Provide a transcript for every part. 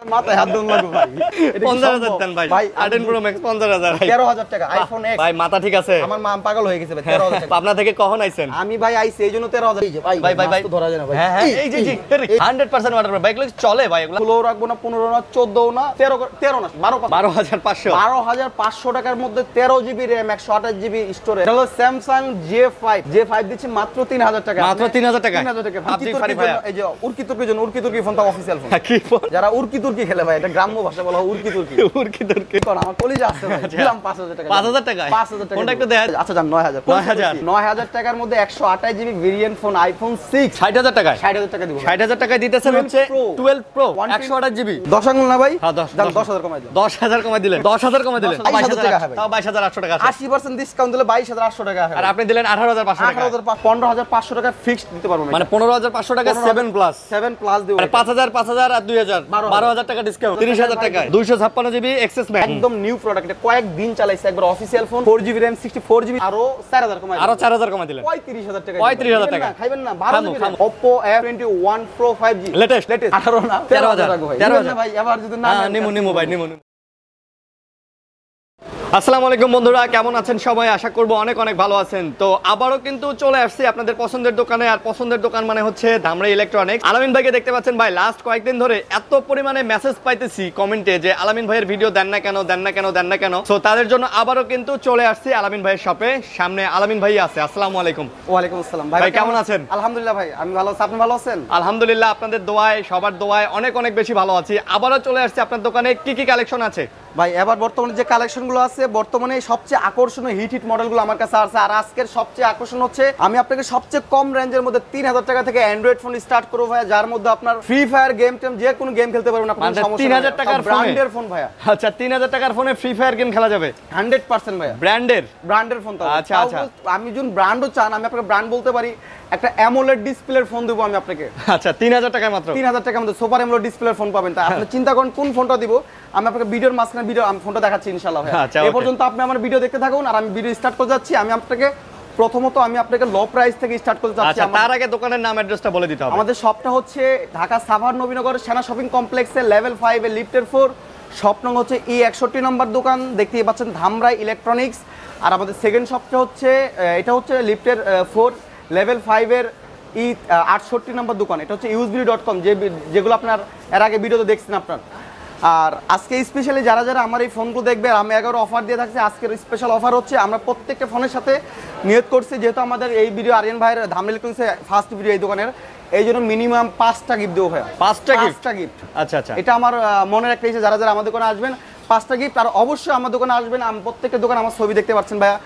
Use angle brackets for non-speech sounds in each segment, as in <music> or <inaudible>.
মাথায় হাত দম লাগবে ভাই। এটা 15000 দেন ভাই। ভাই 13 প্রো ম্যাক্স 15000 ভাই তেরো হাজার টাকা আইফোন এক্স ভাই মাথা ঠিক আছে? আমার মা পাগল হয়ে গেছে ভাই তেরো হাজার টাকা। আপনার থেকে কখন আইছেন? আমি ভাই আইছি এই জন্য তেরো ভাই ভাই ভাই তো ধরা যায় না ভাই। হ্যাঁ হ্যাঁ এই যে জি 100% ওয়াটার বাইক চলে ভাই এগুলো? ষোলো রাখব না পনেরো না চোদ্দ না তেরো তেরো না বারো পাঁচ- 12500 পাঁচশো। টাকার মধ্যে তেরো জিবি র্যাম একশো আঠাশ জিবি স্টোরেজ হলো Samsung J five J five দিচ্ছি মাত্র তিন হাজার টাকা। মাত্র 3000 টাকায়? তিন হাজার টাকা। PUBG উর্কি Free তুর্কির এই যে উর্কি তুর্কির জন্য উর্কি তুর্কি ফোন তো কি ফোন যারা উর্কি তুর্কি খেলে ভাই এটা গ্রাম্য ভাষা বলা হয় উর্কি তুর্কি। <laughs> উর্কি তুর্কি। কারণ আমার কলিজা আছে ভাই দিলাম পাঁচ হাজার টাকা। 5000 টাকায়? পাঁচ হাজার টাকা ফোনটা একটু। দেখা- আচ্ছা যান নয় হাজার। 9000 টাকার মধ্যে একশো আঠাশ GB variant phone iPhone six 60000 টাকায়? ষাট হাজার টাকা দিব 60000 টাকায় দিতেছেন হচ্ছে 12 প্রো 128 জিবি। দশ আঙুল না ভাই? হ্যাঁ 10 যান দশ হাজার কমাই দিন 10000 কমাই দিলেন। 10000 কমাই দিলেন। 22,000 টাকা হবে। তাও 22800 টাকা আছে। আশি পার্সেন্ট ডিসকাউন্ট দিলে বাইশ হাজার আটশো টাকা আর আপনি দিলেন 18500 টাকা। আঠারো হাজার পনেরো হাজার পাঁচশো টাকা ফিক্সড দিতে পারব মানে 15500 টাকা 7 প্লাস সেভেন প্লাস দিব মানে 5000 5000 আর 2000 12,000 12000 টাকা ডিসকাউন্ট 30000 টাকায়। 256 জিবি এক্সেস ম্যাক্স একদম নিউ প্রোডাক্ট কয়েক দিন চালাইছে একবার official phone four GB RAM sixty four GB আরও চার হাজার কমাই আরও 4000 কমাই দিলেন। পঁয়ত্রিশ হাজার টাকা 35,000 টাকা। খাইবেন না খামু, Oppo F twenty one pro five G Latest। Latest আঠারো না 13,000 তেরো হাজার টাকা ভাই 13,000 দিবেন না ভাই এবার যদি না হ্যাঁ নিমু নিমু ভাই নিমু। আসসালামু আলাইকুম বন্ধুরা কেমন আছেন সবাই? আশা করব অনেক অনেক ভালো আছেন। তো আবারও কিন্তু চলে আসছি আপনাদের পছন্দের দোকানে আর পছন্দের দোকান মানে হচ্ছে ধামরা ইলেকট্রনিক্স আলামিন ভাইকে দেখতে পাচ্ছেন ভাই লাস্ট কয়েকদিন ধরে এত পরিমাণে মেসেজ পাইতেছি কমেন্টে যে আলামিন ভাইয়ের ভিডিও দেন না কেন দেন না কেন দেন না কেন। তো তাদের জন্য আবারও কিন্তু চলে আসছি আলামিন ভাইয়ের শপে সামনে আলামিন ভাই আছে আসসালামু আলাইকুম। ওয়ালাইকুম আসসালাম। ভাই, কেমন আছেন? আলহামদুলিল্লাহ ভাই আমি ভালো আছি। আপনি ভালো আছেন? আলহামদুলিল্লাহ আপনাদের দোয়ায় সবার দোয়ায় অনেক অনেক বেশি ভালো আছি। আবারও চলে আসছি আপনার দোকানে কি কি কালেকশন আছে? ভাই এবার বর্তমানে যে কালেকশনগুলো আছে বর্তমানে সবচেয়ে আকর্ষণীয় হিট হিট মডেলগুলো আমার কাছে আছে। আর আজকের সবচেয়ে আকর্ষণ হচ্ছে আমি আপনাকে সবচেয়ে কম রেঞ্জের মধ্যে তিন হাজার টাকা থেকে অ্যান্ড্রয়েড ফোন স্টার্ট করব ভাই যার মধ্যে আপনার ফ্রি ফায়ার গেম টেম যে কোনো গেম খেলতে পারবেন আপনার মানে সমস্যা 3000 টাকার? ব্র্যান্ডের ফোন ভাইয়া। আচ্ছা তিন হাজার টাকার ফোনে ফ্রি ফায়ার গেম খেলা যাবে? হান্ড্রেড পার্সেন্ট ভাইয়া। ব্র্যান্ডের ব্র্যান্ডের ফোন তো। আচ্ছা, আচ্ছা। আমি যখন ব্র্যান্ডও চান আমি আপনাকে ব্র্যান্ড বলতে পারি একটা অ্যামোলেড ডিসপ্লের ফোন দেবো আমি আপনাকে। আচ্ছা তিন হাজার টাকায় মাত্র। তিন হাজার টাকার মধ্যে সুপার এমোলেড ডিসপ্লের ফোন পাবেন। তা আপনি চিন্তা করেন কোন ফোনটা দিব? আমি আপনাকে ভিডিওর মাঝখানে ভিডিও আমি ফোনটা দেখাচ্ছি ইনশাল্লাহ। আচ্ছা, এ পর্যন্ত আপনি আমার ভিডিও দেখতে থাকুন আর আমি ভিডিও স্টার্ট করে যাচ্ছি। আমি আপনাকে প্রথমত আমি আপনাকে লো প্রাইস থেকে স্টার্ট করতে চাচ্ছি আচ্ছা তার আগে দোকানের নাম অ্যাড্রেসটা বলে দিতে হবে। আমাদের শপটা হচ্ছে ঢাকা সাভার নবীনগর সেনা শপিং কমপ্লেক্সে লেভেল ফাইভ এর লিফটের ফোর শপ নং হচ্ছে ই একষট্টি নম্বর দোকান। দেখতেই পাচ্ছেন ধামরাই ইলেকট্রনিক্স আর আমাদের সেকেন্ড শপটা হচ্ছে এটা হচ্ছে লিফটের ফোর লেভেল ফাইভের ই আটষট্টি নম্বর দোকান। এটা হচ্ছে ইউজবিডি ডট কম যে যেগুলো আপনার এর আগে ভিডিওতে দেখছেন আপনার। আর আজকে স্পেশালি যারা যারা আমার এই ফোনগুলো দেখবে আমি এগারো অফার দিয়ে থাকছি আজকের স্পেশাল অফার হচ্ছে আমরা প্রত্যেকটা ফোনের সাথে নিয়োগ করছি যেহেতু আমাদের এই ভিডিও আরিয়ান ভাইয়ের ধামরা ইলেকট্রনিক্সে ফার্স্ট ভিডিও এই দোকানের। এই জন্য মিনিমাম পাঁচটা গিফট দেবো ভাইয়া। পাঁচটা? পাঁচটা গিফট আচ্ছা আচ্ছা। এটা আমার মনের একটা ইচ্ছে যারা যারা আমার দোকানে আসবেন পাঁচটা গিফট আর অবশ্যই আমার দোকানে আসবেন আমি প্রত্যেকটা দোকান আমার ছবি দেখতে পাচ্ছেন ভাইয়া।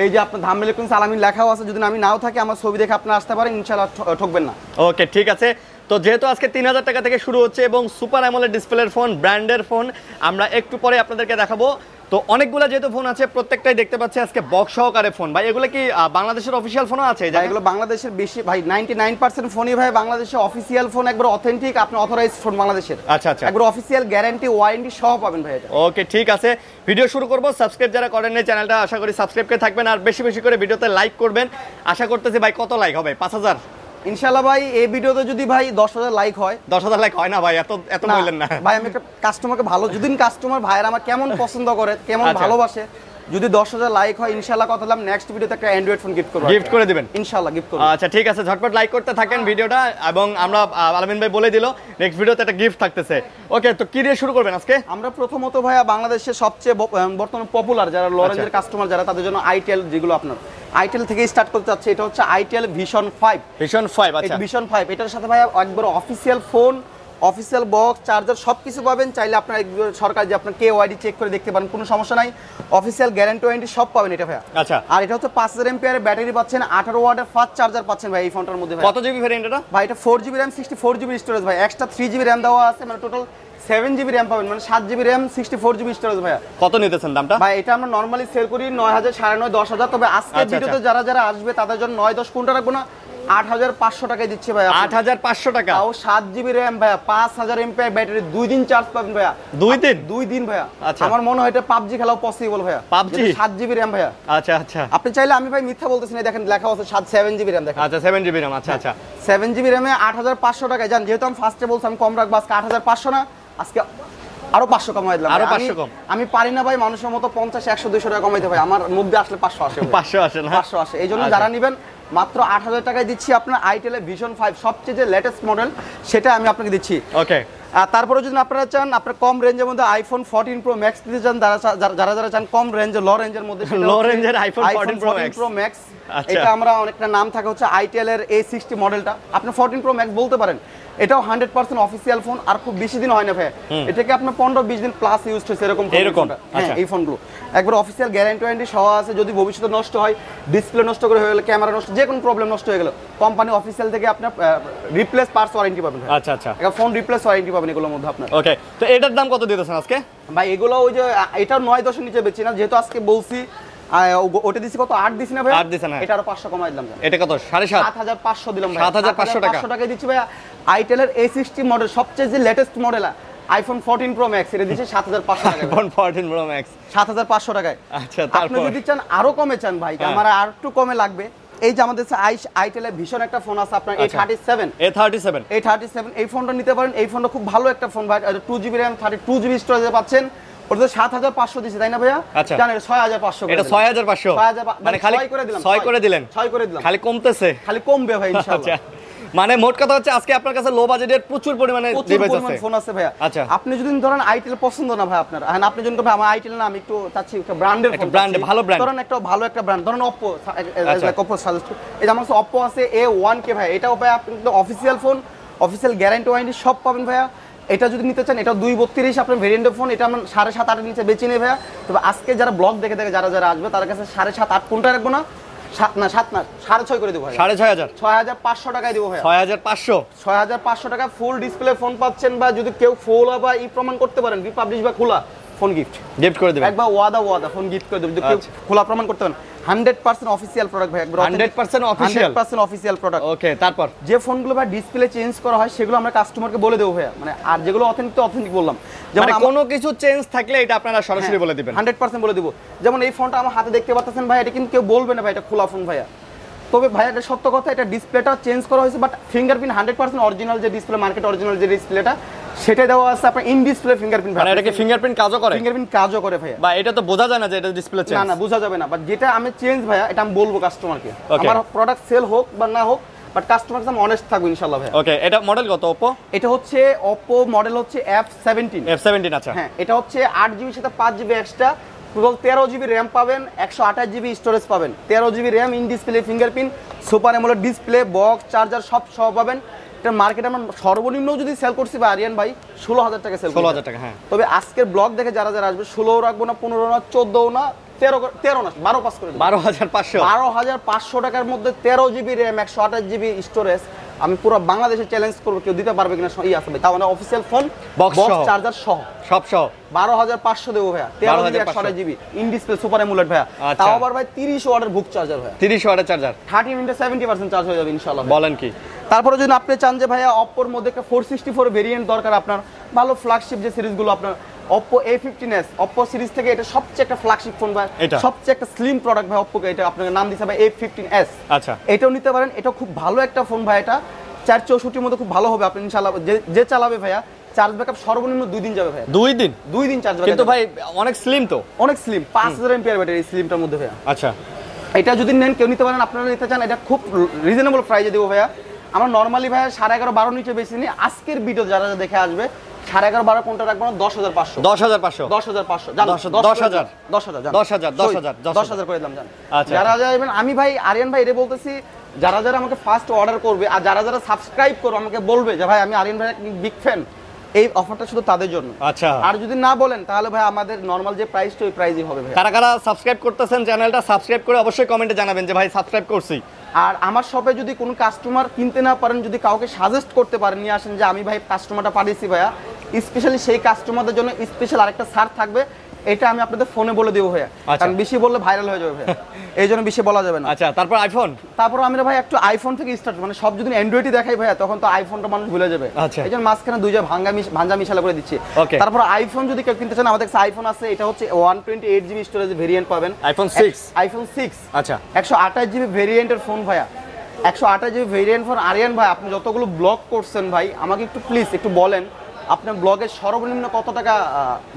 এই যে আপনার ধাম ইলেকট্রনিক্স সালামিন লেখাও আছে, যদি আমি নাও থাকি, আমার ছবি দেখে আপনি আসতে পারেন ইনশাল্লাহ ঠকবেন না। ওকে, ঠিক আছে। তো যেহেতু আজকে তিন হাজার টাকা থেকে শুরু হচ্ছে এবং সুপার অ্যামোলের ডিসপ্লের ফোন ব্র্যান্ডের ফোন আমরা একটু পরে আপনাদেরকে দেখাবো। তো অনেকগুলো যেহেতু ফোন আছে প্রত্যেকটাই দেখতে পাচ্ছি আজকে বক্স সহকারে ফোন ভাই এগুলো কি বাংলাদেশের অফিসিয়াল ফোনও আছে এই? এগুলো বাংলাদেশের বেশি ভাই নাইনটি নাইন পার্সেন্ট ফোনই ভাই বাংলাদেশের অফিসিয়াল ফোন একবার অথেন্টিক আপনি অথরাইজ ফোন বাংলাদেশের। আচ্ছা আচ্ছা। একবার অফিসিয়াল গ্যারান্টি ওয়ারেন্টি সহ পাবেন ভাই এটা। ওকে ঠিক আছে। ভিডিও শুরু করব সাবস্ক্রাইব যারা করেন নাই চ্যানেলটা আশা করি সাবস্ক্রাইব করে থাকবেন আর বেশি বেশি করে ভিডিওতে লাইক করবেন। আশা করতেছি ভাই কত লাইক হবে? পাঁচ হাজার? ইনশাল্লাহ ভাই এই ভিডিওতে যদি ভাই দশ হাজার লাইক হয় দশ হাজার লাইক হয় না ভাই এত এত বললেন না ভাই আমি একটা কাস্টমারকে ভালো যদি কাস্টমার ভাইয়ের আমার কেমন পছন্দ করে কেমন আচ্ছা। ভালোবাসে যদি দশ হাজার লাইক হয় ইনশাল্লাহ কথা বললাম নেক্সট ভিডিওতে একটা অ্যান্ড্রয়েড ফোন গিফট করব গিফট করে দিবেন? ইনশাল্লাহ গিফট করব। আচ্ছা ঠিক আছে ঝটপট লাইক করতে থাকেন ভিডিওটা এবং আমরা আলামিন ভাই বলে দিল নেক্সট ভিডিওতে একটা গিফট থাকতেছে। ওকে তো কি দিয়ে শুরু করবেন আজকে? আমরা প্রথমত ভাইয়া বাংলাদেশের সবচেয়ে বর্তমানে পপুলার যারা লরেন্সের আচ্ছা। কাস্টমার যারা তাদের জন্য আইটেল যেগুলো আপনার। আইটেল থেকে স্টার্ট করতে চাচ্ছে এটা হচ্ছে আইটেল ভিশন ফাইভ ভীষণ ফাইভ আচ্ছা। ভিশন ফাইভ এটার সাথে ভাইয়া একবার official phone official box charger সব কিছু পাবেন। চাইলে আপনার সরকার যে আপনার কে ওয়াইডি চেক করে দেখতে পারেন কোনো সমস্যা নাই। অফিসিয়াল গ্যারান্টি ওয়ারেন্টি সব পাবেন এটা ভাইয়া। আচ্ছা। আর এটা হচ্ছে পাঁচ হাজার এমপিআর ব্যাটারি পাচ্ছেন আঠারো ওয়াটের ফাস্ট চার্জার পাচ্ছেন ভাই এই ফোনটার মধ্যে কত জিবি ভ্যারিয়েন্ট এটা? ভাই এটা four GB RAM sixty four GB storage ভাই। এক্সট্রা থ্রি জিবি র্যাম দেওয়া আছে মানে টোটাল সেভেন জিবি র্যাম পাবেন মানে সাত GB RAM sixty four GB storage ভাইয়া। কত নিতেছেন দামটা? ভাই এটা আমরা নর্মালি সেল করি নয় হাজার সাড়ে নয় দশ হাজার। তবে আজকে আচ্ছা, ভিডিওতে যারা যারা আসবে তাদের জন্য নয় দশ কোনটা রাখব না? আট হাজার পাঁচশো টাকায় দিচ্ছে ভাই আট হাজার পাঁচশো টাকা? তাও সাত জিবি র্যাম হাজার এমপি ব্যাটারি দুই দিন চার্জ পাবেন ভাইয়া। দুই দিন? দুই দিন ভাইয়া। আচ্ছা। আমার মনে হয় এটা পাবজি খেলাও পসিবল PUBG? যেটা সাত জিবি র্যাম ভাইয়া। আচ্ছা আচ্ছা। আপনি চাইলে আমি ভাই মিথ্যা বলতেছি না দেখেন লেখা আছে সাত সেভেন জিবি র্যাম দেখেন। আচ্ছা সেভেন জিবি রাম আচ্ছা আচ্ছা। সেভেন জিবি র্যামে আট হাজার পাঁচশো টাকায় যান। যেহেতু আমি ফার্স্টে বলছি আমি কম রাখব আজকে আট হাজার পাঁচশো না আজকে আরও পাঁচশো কমাই দিলাম আরও ভাই। 500 কম। আমি পারি না ভাই মানুষের মতো পঞ্চাশ একশো দুইশো টাকা কমাইতে ভাই। আমার মুখ দিয়ে আসলে পাঁচশো আসে <laughs> ভাই। পাঁচশো আসে না? পাঁচশো আসে। এই জন্য আচ্ছা। যারা নেবেন মাত্র আট হাজার টাকায় দিচ্ছি আপনার আইটেলে ভিশন ফাইভ সবচেয়ে যে লেটেস্ট মডেল সেটা আমি আপনাকে দিচ্ছি ওকে আর তারপরে যদি আপনারা চান আপনার কম রেঞ্জের মধ্যে আইফোন ফোরটিন প্রো ম্যাক্স দিতে চান যারা যারা- চান কম রেঞ্জের লো রেঞ্জের মধ্যে লো রেঞ্জের আইফোন ফোরটিন এর iPhone 14 Pro Max। Pro max. এটা আমরা অনেকটা নাম থাকে হচ্ছে আইটেল এর এ সিক্সটি মডেলটা। আপনি ফোরটিন প্রো ম্যাক্স বলতে পারেন। এটাও হান্ড্রেড পার্সেন্ট অফিসিয়াল ফোন আর খুব বেশি দিন হয় না ভাই এটাকে আপনার পনেরো বিশ দিন প্লাস ইউজ হয়েছে এরকম এরকম? হ্যাঁ আচ্ছা। এই ফোনগুলো একবার অফিসিয়াল গ্যারান্টি ওয়ারেন্টি সহ আছে যদি ভবিষ্যতে নষ্ট হয় ডিসপ্লে নষ্ট করে হয়ে গেলে ক্যামেরা নষ্ট যে কোনো প্রবলেম নষ্ট হয়ে গেল কোম্পানি অফিসিয়াল থেকে আপনার রিপ্লেস পার্টস ওয়ারেন্টি পাবেন আচ্ছা আচ্ছা। ফোন রিপ্লেস ওয়ারেন্টি পাবেন এগুলোর মধ্যে আপনার। ওকে তো এটার দাম কত দিতেছেন আজকে? ভাই এগুলো ওই যে এটা নয় দশের নিচে বেচি না যেহেতু আজকে বলছি ওটা দিছি কত? আট দিছি না ভাই আট দিছেন, হ্যাঁ। এটা আরও পাঁচশো কমাই দিলাম এটা কত? সাড়ে সাত। সাত হাজার পাঁচশো দিলাম ভাই 7,500 টাকা। পাঁচশো টাকায় দিচ্ছি ভাই আইটেলের এ সিক্সটি মডেল সবচেয়ে যে latest model iPhone fourteen pro max এটা দিচ্ছি সাত হাজার পাঁচশো টাকা আইফোন ফোরটিন প্রো ম্যাক্স সাত হাজার পাঁচশো টাকায়। আচ্ছা আপনি তারপর? যদি চান আরও কমে চান ভাই হ্যাঁ। আমার আর একটু কমে লাগবে। এই যে আমাদের আইটেলের ভীষণ একটা ফোন আছে আপনার আচ্ছা। থার্টি সেভেন এ থার্টি সেভেন এই থার্টি সেভেন এই ফোনটা নিতে পারেন। এই ফোনটা খুব ভালো একটা ফোন ভাই two GB RAM thirty two GB স্টোরেজে পাচ্ছেন। ওটা সাত হাজার তাই না ভাইয়া? আচ্ছা। জানেন এটা মানে খালি করে দিলাম ছয় করে দিলেন। ছয় করে দিলাম। খালি কমতেছে? খালি কমবে ভাই আচ্ছা। ইনশাআল্লাহ মানে মোট কথা হচ্ছে আজকে আপনার কাছে লো বাজেটের প্রচুর পরিমাণে ডিভাইস আছে। ফোন আছে ভাইয়া। আচ্ছা। আপনি যদি ধরেন আইটেল পছন্দ না ভাই আপনার হ্যাঁ আপনি যদি ভাই আমার আইটেল না আমি একটু চাচ্ছি একটা ব্র্যান্ডের একটা ফোন ভালো brand। ধরেন একটা ভালো একটা ব্র্যান্ড ধরেন অপো আচ্ছা। অপো সাজেস্ট এই আমার কাছে অপো আছে এ ওয়ান কে ভাই এটাও ভাই আপনি official phone official guarantee warranty সব পাবেন ভাইয়া। এটা যদি নিতে চান এটা দুই বত্রিশ আপনার ভেরিয়েন্টের ফোন এটা আমার সাড়ে সাত আটের নিচে বেঁচে নেই ভাইয়া। তবে আজকে যারা ব্লগ দেখে দেখে যারা যারা আসবে তার কাছে সাড়ে সাত আট কোনটা রাখব না? সাত না সাত না সাড়ে ছয় করে দেবো সাড়ে ছয় হাজার। ছয় হাজার পাঁচশো টাকায় দেবো ছয় হাজার পাঁচশো। ছয় হাজার পাঁচশো টাকা ফুল ডিসপ্লে ফোন পাচ্ছেন বা যদি কেউ ফোলা বা ই প্রমাণ করতে পারেন রিপাবলিশ বা খোলা ফোন গিফট গিফট করে দেবেন। একবার ওয়াদা ওয়াদা ফোন গিফট করে দেবেন। কেউ আচ্ছা। খোলা প্রমাণ করতে পারেন হান্ড্রেড পার্সেন্ট অফিসিয়াল প্রোডাক্ট ভাই একবার 100% official? Hundred percent official product okay তারপর? যে ফোনগুলো ভাই ডিসপ্লে চেঞ্জ করা হয় সেগুলো আমরা কাস্টমারকে বলে দেবো ভাইয়া। মানে আর যেগুলো অথেন্টিক অথেন্টিক বললাম। যেমন মানে কোনো কিছু চেঞ্জ থাকলে এটা আপনারা সরাসরি বলে দিবেন। হান্ড্রেড পার্সেন্ট বলে দিব। যেমন এই ফোনটা আমার হাতে দেখতে পাচ্ছেন ভাই এটা কিন্তু কেউ বলবে না ভাই এটা খোলা ফোন ভাইয়া। তবে ভাই এটা সত্য কথা এটা ডিসপ্লেটা চেঞ্জ করা হয়েছে but fingerprint hundred percent original যে ডিসপ্লে মার্কেট অরিজিনাল যে ডিসপ্লেটা সেটা দেওয়া আছে আপনার ইন ডিসপ্লে ফিঙ্গারপ্রিন্ট মানে এটাকে ফিঙ্গারপ্রিন্ট কাজও করে? ফিঙ্গারপ্রিন্ট কাজও করে ভাইয়া। বা এটা তো বোঝা যায় না যে এটা ডিসপ্লে চেঞ্জ না না বোঝা যাবে না। বাট যেটা আমি চেঞ্জ ভাইয়া এটা আমি বলব কাস্টমারকে আমার প্রোডাক্ট সেল হোক বা না হোক বাট কাস্টমার কাছে অনেস্ট থাকব ইনশাল্লাহ ভাইয়া। ওকে এটা মডেল কত ওপো এটা হচ্ছে অপো মডেল হচ্ছে এফ সেভেন্টিন এফ সেভেন্টিন আচ্ছা। হ্যাঁ এটা হচ্ছে আট জিবির সাথে পাঁচ জিবি এক্সট্রা টোটাল তেরো জিবি র্যাম পাবেন একশো আঠাশ জিবি স্টোরেজ পাবেন। তেরো GB RAM in display fingerprint super AMOLED display box charger সব সহ পাবেন। এটা মার্কেটে আমরা সর্বনিম্ন যদি সেল করছি বা আরিয়ান ভাই ষোলো হাজার টাকা সেল ষোলো হাজার টাকা হ্যাঁ। তবে আজকের ব্লগ দেখে যারা যারা আসবে ষোলো রাখব না পনেরো না চোদ্দ না তেরো তেরো না বারো পাস করে। বারো হাজার পাঁচশো। বারো হাজার পাঁচশো টাকার মধ্যে তেরো জিবি র্যাম একশো আঠাশ জিবি স্টোরেজ আমি পুরো বাংলাদেশে চ্যালেঞ্জ করব কেউ দিতে পারবে কিনা ই আছে ভাই। মানে অফিসিয়াল ফোন বক্স চার্জার সহ। সব সহ। বারো হাজার পাঁচশো দেবো ভাইয়া। তেরো জিবি একশো 12,500 আঠাশ GB in display super AMOLED ভাইয়া। আচ্ছা। তাও আবার ভাই তিরিশ ওয়াটের বুক চার্জার ভাইয়া। তিরিশ ওয়াটের চার্জার থার্টি মিনিটে সেভেন্টি পার্সেন্ট চার্জ হয়ে যাবে ইনশাল্লাহ বলেন কি? তারপরে যদি আপনি চান যে ভাইয়া অপ্পোর মধ্যে একটা ফোর সিক্সটি ফোর ভেরিয়েন্ট দরকার আপনার ভালো ফ্ল্যাগশিপ যে সিরিজগুলো আপনার ফিফটিন এস অপ্পো সিরিজ থেকে এটা সবচেয়ে একটা ফ্ল্যাগশিপ ফোন ভাই। সবচেয়ে একটা স্লিম প্রোডাক্ট ভাই অপ্পোকে এটা আপনাকে নাম দিচ্ছে ভাই এ ফিফটিন এস আচ্ছা। এটাও নিতে পারেন এটা খুব ভালো একটা ফোন ভাই এটা। চার চৌষট্টির মধ্যে খুব ভালো হবে আপনি ইনশাল্লাহ যে- চালাবে ভাইয়া চার্জ ব্যাকআপ সর্বনিম্ন দুই দিন যাবে ভাইয়া। দুই দিন? দুই দিন চার্জ কিন্তু ভাই অনেক স্লিম তো। অনেক স্লিম পাঁচ হাজার এমপিআর ব্যাটারি স্লিমটার মধ্যে ভাইয়া। আচ্ছা। এটা যদি নেন কেউ নিতে পারেন আপনারা নিতে চান এটা খুব রিজনেবল প্রাইজে দেবো ভাইয়া। আমরা নর্মালি ভাইয়া সাড়ে এগারো বারো নিচে বেশি নিই আজকের ভিডিও যারা যারা দেখে আসবে সাড়ে এগারো বারো কোনটা রাখব না? দশ হাজার পাঁচশো। দশ হাজার পাঁচশো। দশ হাজার পাঁচশো। দশ- হাজার। দশ হাজার। দশ হাজার, দশ হাজার, দশ দশ হাজার। হাজার করে দিলাম জান। আচ্ছা। যারা যাবেন আমি ভাই আরিয়ান ভাই এটা বলতেছি যারা যারা আমাকে ফার্স্ট অর্ডার করবে আর যারা যারা সাবস্ক্রাইব করবে আমাকে বলবে যে ভাই আমি আরিয়ান ভাই বিগ ফ্যান এই অফারটা শুধু তাদের জন্য। আচ্ছা। আর যদি না বলেন তাহলে ভাই আমাদের নর্মাল যে প্রাইসটা ওই প্রাইসই হবে ভাই। কারা কারা সাবস্ক্রাইব করতেছেন চ্যানেলটা সাবস্ক্রাইব করে অবশ্যই কমেন্টে জানাবেন যে ভাই সাবস্ক্রাইব করছি। আর আমার শপে যদি কোনো কাস্টমার কিনতে না পারেন, যদি কাউকে সাজেস্ট করতে পারেন, নিয়ে আসেন যে, আমি ভাই কাস্টমারটা পাঠিয়েছি ভাইয়া। স্পেশালি সেই কাস্টমারদের জন্য স্পেশাল আরেকটা সার থাকবে। এটা আমি আপনাদের ফোনে বলে দেবো ভাইয়া। আচ্ছা। কারণ বেশি বললে ভাইরাল হয়ে যাবে ভাইয়া। এই জন্য বেশি বলা যাবে না। আচ্ছা তারপর আইফোন তারপর আমরা ভাই একটু আইফোন থেকে স্টার্ট মানে সব যদি অ্যান্ড্রয়েডই দেখাই ভাইয়া তখন তো আইফোনটা মানুষ ভুলে যাবে। আচ্ছা। এই জন্য মাঝখানে দুই জায়গায় ভাঙ্গা মিশ- ভাঞ্জা মিশালা করে দিচ্ছি. তারপর আইফোন যদি কেউ কিনতে চান আমাদের কাছে আইফোন আছে। এটা হচ্ছে one twenty eight GB storage variant পাবেন আইফোন 6 আইফোন সিক্স আচ্ছা। একশো আঠাশ জিবি ভেরিয়েন্টের ফোন ভাইয়া। একশো আঠাশ জিবি ভেরিয়েন্ট ফোন আরিয়ান ভাই আপনি যতগুলো ব্লক করছেন ভাই আমাকে একটু প্লিজ একটু বলেন। আপনার ব্লগের সর্বনিম্ন কত টাকা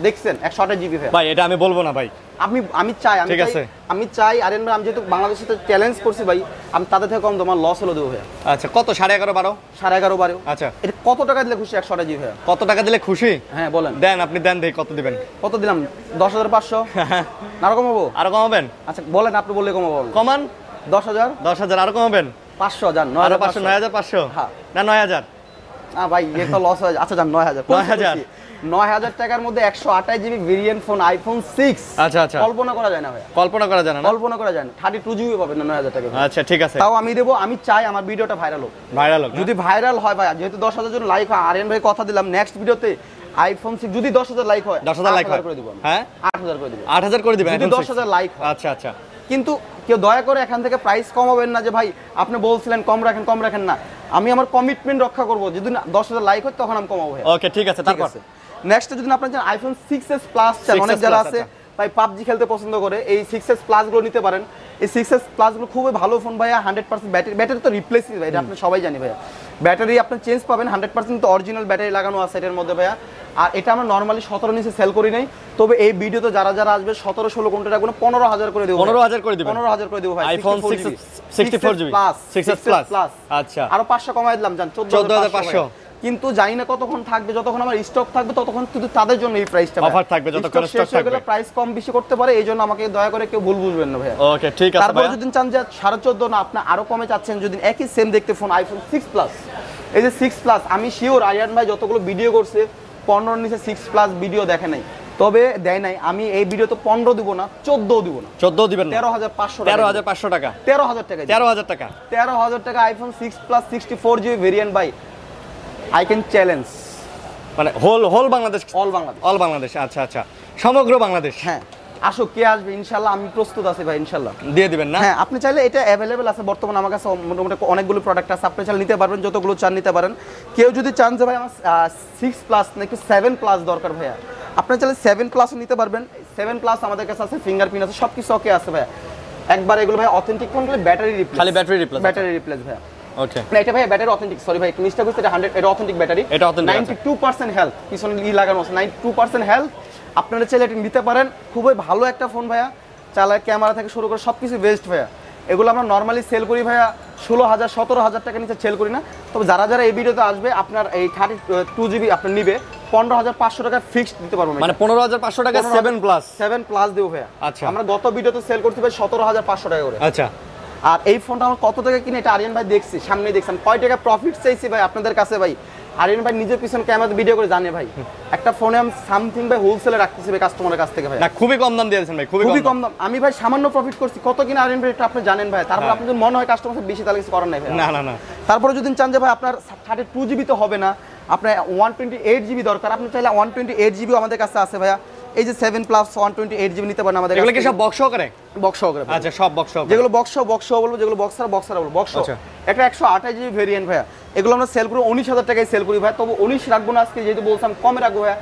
দেখছেন? একশো আঠাশ জিবি ভাই এটা আমি বলব না ভাই। আমি আমি চাই আমি ঠিক চাই আছে। আমি চাই আরেন ভাই আমি যেহেতু বাংলাদেশের সাথে চ্যালেঞ্জ করছি ভাই আমি তাদের থেকে কম তোমার লস হলো দেবো ভাইয়া। আচ্ছা কত? সাড়ে এগারো বারো? সাড়ে এগারো বারো। আচ্ছা। এটা কত টাকা দিলে খুশি? একশো আঠাশ জিবি ভাইয়া। কত টাকা দিলে খুশি? হ্যাঁ বলেন। দেন আপনি দেন দেখি কত দিবেন। কত দিলাম? দশ হাজার পাঁচশো? <laughs> আরও কমাবো? আরও কমাবেন? আচ্ছা বলেন আপনি বললে কমাবো কমান? দশ হাজার? দশ হাজার আরও কমাবেন? পাঁচশো হাজার নয় হাজার পাঁচশো। নয় হাজার পাঁচশো? হ্যাঁ। না নয় হাজার? না ভাই এ তো লস হয়ে আচ্ছা যান নয় হাজার। নয় হাজার? নয় হাজার টাকার মধ্যে একশো আঠাশ GB variant phone iPhone six আচ্ছা আচ্ছা। কল্পনা করা যায় না ভাইয়া। কল্পনা করা যায় না? কল্পনা করা যায় না। থার্টি টু জিবি পাবেন না নয় হাজার টাকা আচ্ছা ঠিক আছে। তাও আমি দেবো আমি চাই আমার ভিডিওটা ভাইরাল হোক। ভাইরাল হোক যদি ভাইরাল হয় ভাই যেহেতু দশ হাজার জন লাইক হয় আরিয়ান ভাই কথা দিলাম নেক্সট ভিডিওতে আইফোন সিক্স যদি দশ হাজার লাইক হয় 10,000 like হয়। করে দিব হ্যাঁ? আট হাজার করে দিব। আট হাজার করে দিবেন যদি iPhone দশ হাজার লাইক হয়। আচ্ছা আচ্ছা। কিন্তু কেউ দয়া করে এখান থেকে প্রাইস কমাবেন না যে ভাই আপনি বলছিলেন কম রাখেন কম রাখেন না। আমি আমার কমিটমেন্ট রক্ষা করব। যদি দশ হাজার লাইক হয় তখন আমি কমাবো ওকে ঠিক আছে ঠিক তারপর? আছে। নেক্সট যদি আপনার চান আইফোন সিক্স এস প্লাস চান অনেক যারা আছে আচ্ছা। ভাই পাবজি খেলতে পছন্দ করে। এই সিক্স এস প্লাসগুলো নিতে পারেন। এই সিক্স এস প্লাসগুলো খুবই ভালো ফোন ভাইয়া হান্ড্রেড পার্সেন্ট ব্যাটারি ব্যাটারি তো রিপ্লেসিং ভাই এটা আপনি সবাই জানি ভাইয়া। ব্যাটারি আপনার চেঞ্জ পাবেন হান্ড্রেড পার্সেন্ট তো অরিজিনাল ব্যাটারি লাগানো আছে এটার মধ্যে ভাইয়া। আর এটা আমরা নর্মালি সতেরো নিচে সেল করি নাই। তবে এই ভিডিওতে যারা যারা আসবে সতেরো ষোলো কোনটা রাখব পনেরো হাজার করে দেবো পনেরো হাজার করে দেবো পনেরো হাজার করে দেবো ভাই iPhone sixty four GB plus 6s plus। Plus আচ্ছা। আরও পাঁচশো কমাই দিলাম জান চোদ্দ 14,500 কিন্তু জানি না কতক্ষণ থাকবে যতক্ষণ আমার স্টক থাকবে ততক্ষণ কিন্তু তাদের জন্য এই প্রাইসটা Offer থাকবে, যতক্ষণ stock থাকবে। প্রাইস কম বেশি করতে পারে এই জন্য আমাকে দয়া করে কেউ ভুল বুঝবেন না ভাইয়া। ওকে ঠিক আছে তারপরে। যদি চান যে সাড়ে চোদ্দ না আপনি আরও কমে চাচ্ছেন যদি একই সেম দেখতে ফোন আইফোন সিক্স প্লাস এই যে সিক্স প্লাস আমি শিওর আরিয়ান ভাই যতগুলো ভিডিও করছে পনেরোর নিচে সিক্স প্লাস ভিডিও দেখে নাই। তবে দেয় নাই আমি এই ভিডিও তো পনেরো দিব না চোদ্দও দিব না। চোদ্দ দিবেন তেরো হাজার পাঁচশো তেরো হাজার পাঁচশো টাকা। তেরো হাজার টাকা তেরো হাজার টাকা। তেরো হাজার টাকা iPhone six plus sixty four GB variant by I can challenge মানে whole whole Bangladesh all Bangladesh all Bangladesh আচ্ছা আচ্ছা। সমগ্র বাংলাদেশ হ্যাঁ। আসো কে আসবে? ইনশাল্লাহ আমি প্রস্তুত আছি ভাই ইনশাল্লাহ দিয়ে দিবেন না? হ্যাঁ আপনি চাইলে এটা অ্যাভেলেবেল আছে বর্তমানে আমার কাছে মোটামুটি অনেকগুলো প্রোডাক্ট আছে। আপনি চাইলে নিতে পারবেন যতগুলো চান নিতে পারেন। কেউ যদি চান যে ভাই আমার সিক্স প্লাস নাকি সেভেন প্লাস দরকার ভাইয়া। আপনি চাইলে সেভেন প্লাসও নিতে পারবেন। সেভেন প্লাস আমাদের কাছে আছে ফিঙ্গারপ্রিন্ট আছে সব কিছু ওকে আছে ভাইয়া। একবার এগুলো ভাই অথেন্টিক ফোন ব্যাটারি রিপ্লেস খালি ব্যাটারি রিপ্লেস ব্যাটারি রিপ্লেস ভাইয়া। ওকে এটা ভাই ব্যাটারি অথেন্টিক সরি ভাই মিস্টার করতে এটা হান্ড্রেড এটা অথেন্টিক ব্যাটারি এটা authentic আছে। নাইনটি হেলথ পিছনে ই লাগানো আছে নাইনটি টু পার্সেন্ট হেলথ আপনারা চাইলে এটা নিতে পারেন খুবই ভালো একটা ফোন ভাইয়া চালায় ক্যামেরা থেকে শুরু করে সব কিছু বেস্ট ভাইয়া। এগুলো আমরা নর্মালি সেল করি ভাইয়া ষোলো হাজার সতেরো হাজার টাকা নিচে সেল করি না। তবে যারা যারা এই ভিডিওতে আসবে আপনার এই থার্টি টু জিবি আপনার নিবে পনেরো হাজার পাঁচশো টাকা ফিক্সড দিতে পারব মানে পনেরো হাজার পাঁচশো টাকা সেভেন প্লাস সেভেন প্লাস দেবো ভাইয়া। আচ্ছা। আমরা গত ভিডিওতে সেল করতে পারি সতেরো হাজার পাঁচশো টাকা করে। আচ্ছা। আর এই ফোনটা আমার কত টাকা কিনে এটা আরিয়ান ভাই দেখছি সামনে দেখছেন। কয় টাকা প্রফিট চাইছি ভাই আপনাদের কাছে ভাই? আরিয়ান ভাই নিজের পিছনে ক্যামেরাতে ভিডিও করে জানে ভাই। একটা ফোনে আমি সামথিং ভাই হোলসেলে রাখতেছি ভাই কাস্টমারের কাছ থেকে ভাই। না খুবই কম দাম দিয়েছেন ভাই খুবই কম দাম। আমি ভাই সামান্য প্রফিট করছি। কত কিনা আরিয়ান ভাই এটা আপনি জানেন ভাই? তারপর হ্যাঁ। আপনি যদি মনে হয় কাস্টমার বেশি তাহলে কিছু করার নাই ভাই। না না না। তারপরে যদি চান যে ভাই আপনার থার্টি টু জিবি তো হবে না আপনার ওয়ান টোয়েন্টি এইট জিবি দরকার। আপনি চাইলে ওয়ান টোয়েন্টি এইট জিবিও আমাদের কাছে আছে ভাইয়া। এই যে seven plus one twenty eight GB নিতে পারেন আমাদের এগুলো কি সব বক্স করে বক্স সহকারে। আচ্ছা সব বক্স যেগুলো বক্স বক্স বলব যেগুলো বক্সার বক্সার বলব। বক্স আচ্ছা। একটা একশো আঠাশ জিবি ভেরিয়েন্ট ভাইয়া। এগুলো আমরা সেল করি উনিশ হাজার টাকায় সেল করি ভাই তবু উনিশ রাখব না আজকে যেহেতু বলছিলাম কমে রাখব ভাইয়া।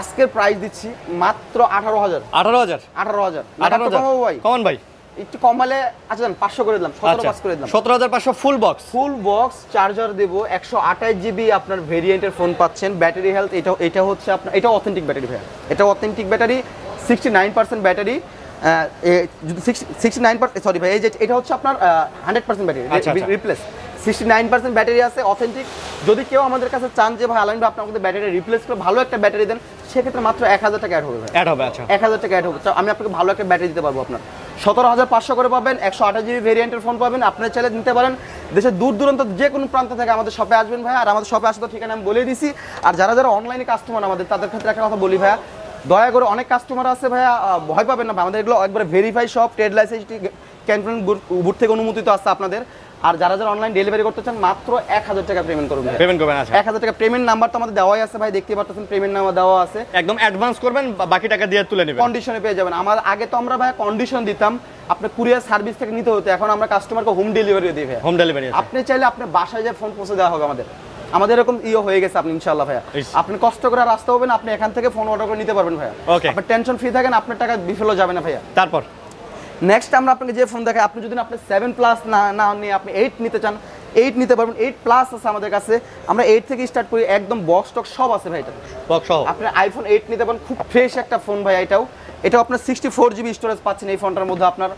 আজকের প্রাইস দিচ্ছি মাত্র আঠারো হাজার। আঠারো হাজার? আঠারো হাজার। আঠারো হাজার। ভাই। কমান ভাই। একটু কমালে আচ্ছা পাঁচশো করে দিলাম সতেরো আচ্ছা। পাঁচ করে দিলাম। সতেরো হাজার পাঁচশো full box full box charger দেবো একশো আঠাশ জিবি আপনার ভেরিয়েন্টের ফোন পাচ্ছেন ব্যাটারি হেলথ এটা এটা হচ্ছে আপনার এটা অথেন্টিক ব্যাটারি ভাইয়া। এটা authentic battery sixty nine percent battery sixty nine sorry ভাই এই যে এটা হচ্ছে আপনার hundred percent battery. Replace sixty nine percent battery আছে অথেন্টিক যদি কেউ আমাদের কাছে চান যে ভাই আলাইন ভাই আপনি আমাদের ব্যাটারি রিপ্লেস করে ভালো একটা ব্যাটারি দেন সেক্ষেত্রে মাত্র এক হাজার টাকা অ্যাড হবে অ্যাড হবে আচ্ছা। এক হাজার টাকা অ্যাড হবে। তো আমি আপনাকে ভালো একটা ব্যাটারি দিতে পারব আপনার। সতেরো হাজার পাঁচশো করে পাবেন একশো আঠাশ জিবি ভেরিয়েন্টের ফোন পাবেন। আপনার চাইলে নিতে পারেন। দেশের দূর দূরান্ত যে কোনো প্রান্ত থেকে আমাদের শপে আসবেন ভাই আর আমাদের শপে আসার ঠিকানা আমি বলে দিছি। আর যারা যারা অনলাইনে কাস্টমার আমাদের তাদের ক্ষেত্রে একটা কথা বলি ভাইয়া। দয়া করে অনেক কাস্টমার আছে ভাইয়া। ভয় পাবেন না আমাদের এগুলো একবারে ভেরিফাই সব ট্রেড লাইসেন্স ক্যান্টন বুট থেকে অনুমোদিত আছে আপনাদের। আর যারা যারা অনলাইন ডেলিভারি করতে চান মাত্র এক হাজার টাকা পেমেন্ট ভাই। পেমেন্ট করবেন আচ্ছা। এক হাজার টাকা পেমেন্ট নাম্বার তো আমাদের দেওয়াই আছে ভাই দেখতে পাচ্ছেন পেমেন্ট নাম্বার দেওয়া আছে। একদম অ্যাডভান্স করবেন বাকি টাকা দিয়ে তুলে নেবেন। কন্ডিশনে পেয়ে যাবেন। আমার আগে তো আমরা ভাই কন্ডিশন দিতাম আপনার কুরিয়ার সার্ভিস থেকে নিতে হতো এখন আমরা কাস্টমারকে হোম ডেলিভারি দিই ভাই হোম ডেলিভারি আপনি চাইলে আপনার বাসায় যে ফোন পৌঁছে দেওয়া হবে আমাদের। আমাদের এরকম ইয়ে হয়ে গেছে আপনি ইনশাল্লাহ ভাইয়া। আপনি কষ্ট করে রাস্তা হবেন আপনি এখান থেকে ফোন অর্ডার করে নিতে পারবেন ভাইয়া. আপনার টেনশন ফ্রি থাকেন আপনার টাকা বিফলও যাবে না ভাইয়া। তারপর? নেক্সট আমরা আপনাকে যে ফোন দেখাই আপনি যদি আপনি সেভেন প্লাস না না নিয়ে আপনি এইট নিতে চান এইট নিতে পারবেন এইট প্লাস আছে আমাদের কাছে। আমরা এইট থেকে স্টার্ট করি একদম বক্স টক সব আছে ভাই এটা বক্স সহ। আপনি আইফোন এইট নিতে পারেন খুব ফ্রেশ একটা ফোন ভাই এটাও। এটাও আপনার সিক্সটি ফোর জিবি স্টোরেজ পাচ্ছেন এই ফোনটার মধ্যে আপনার।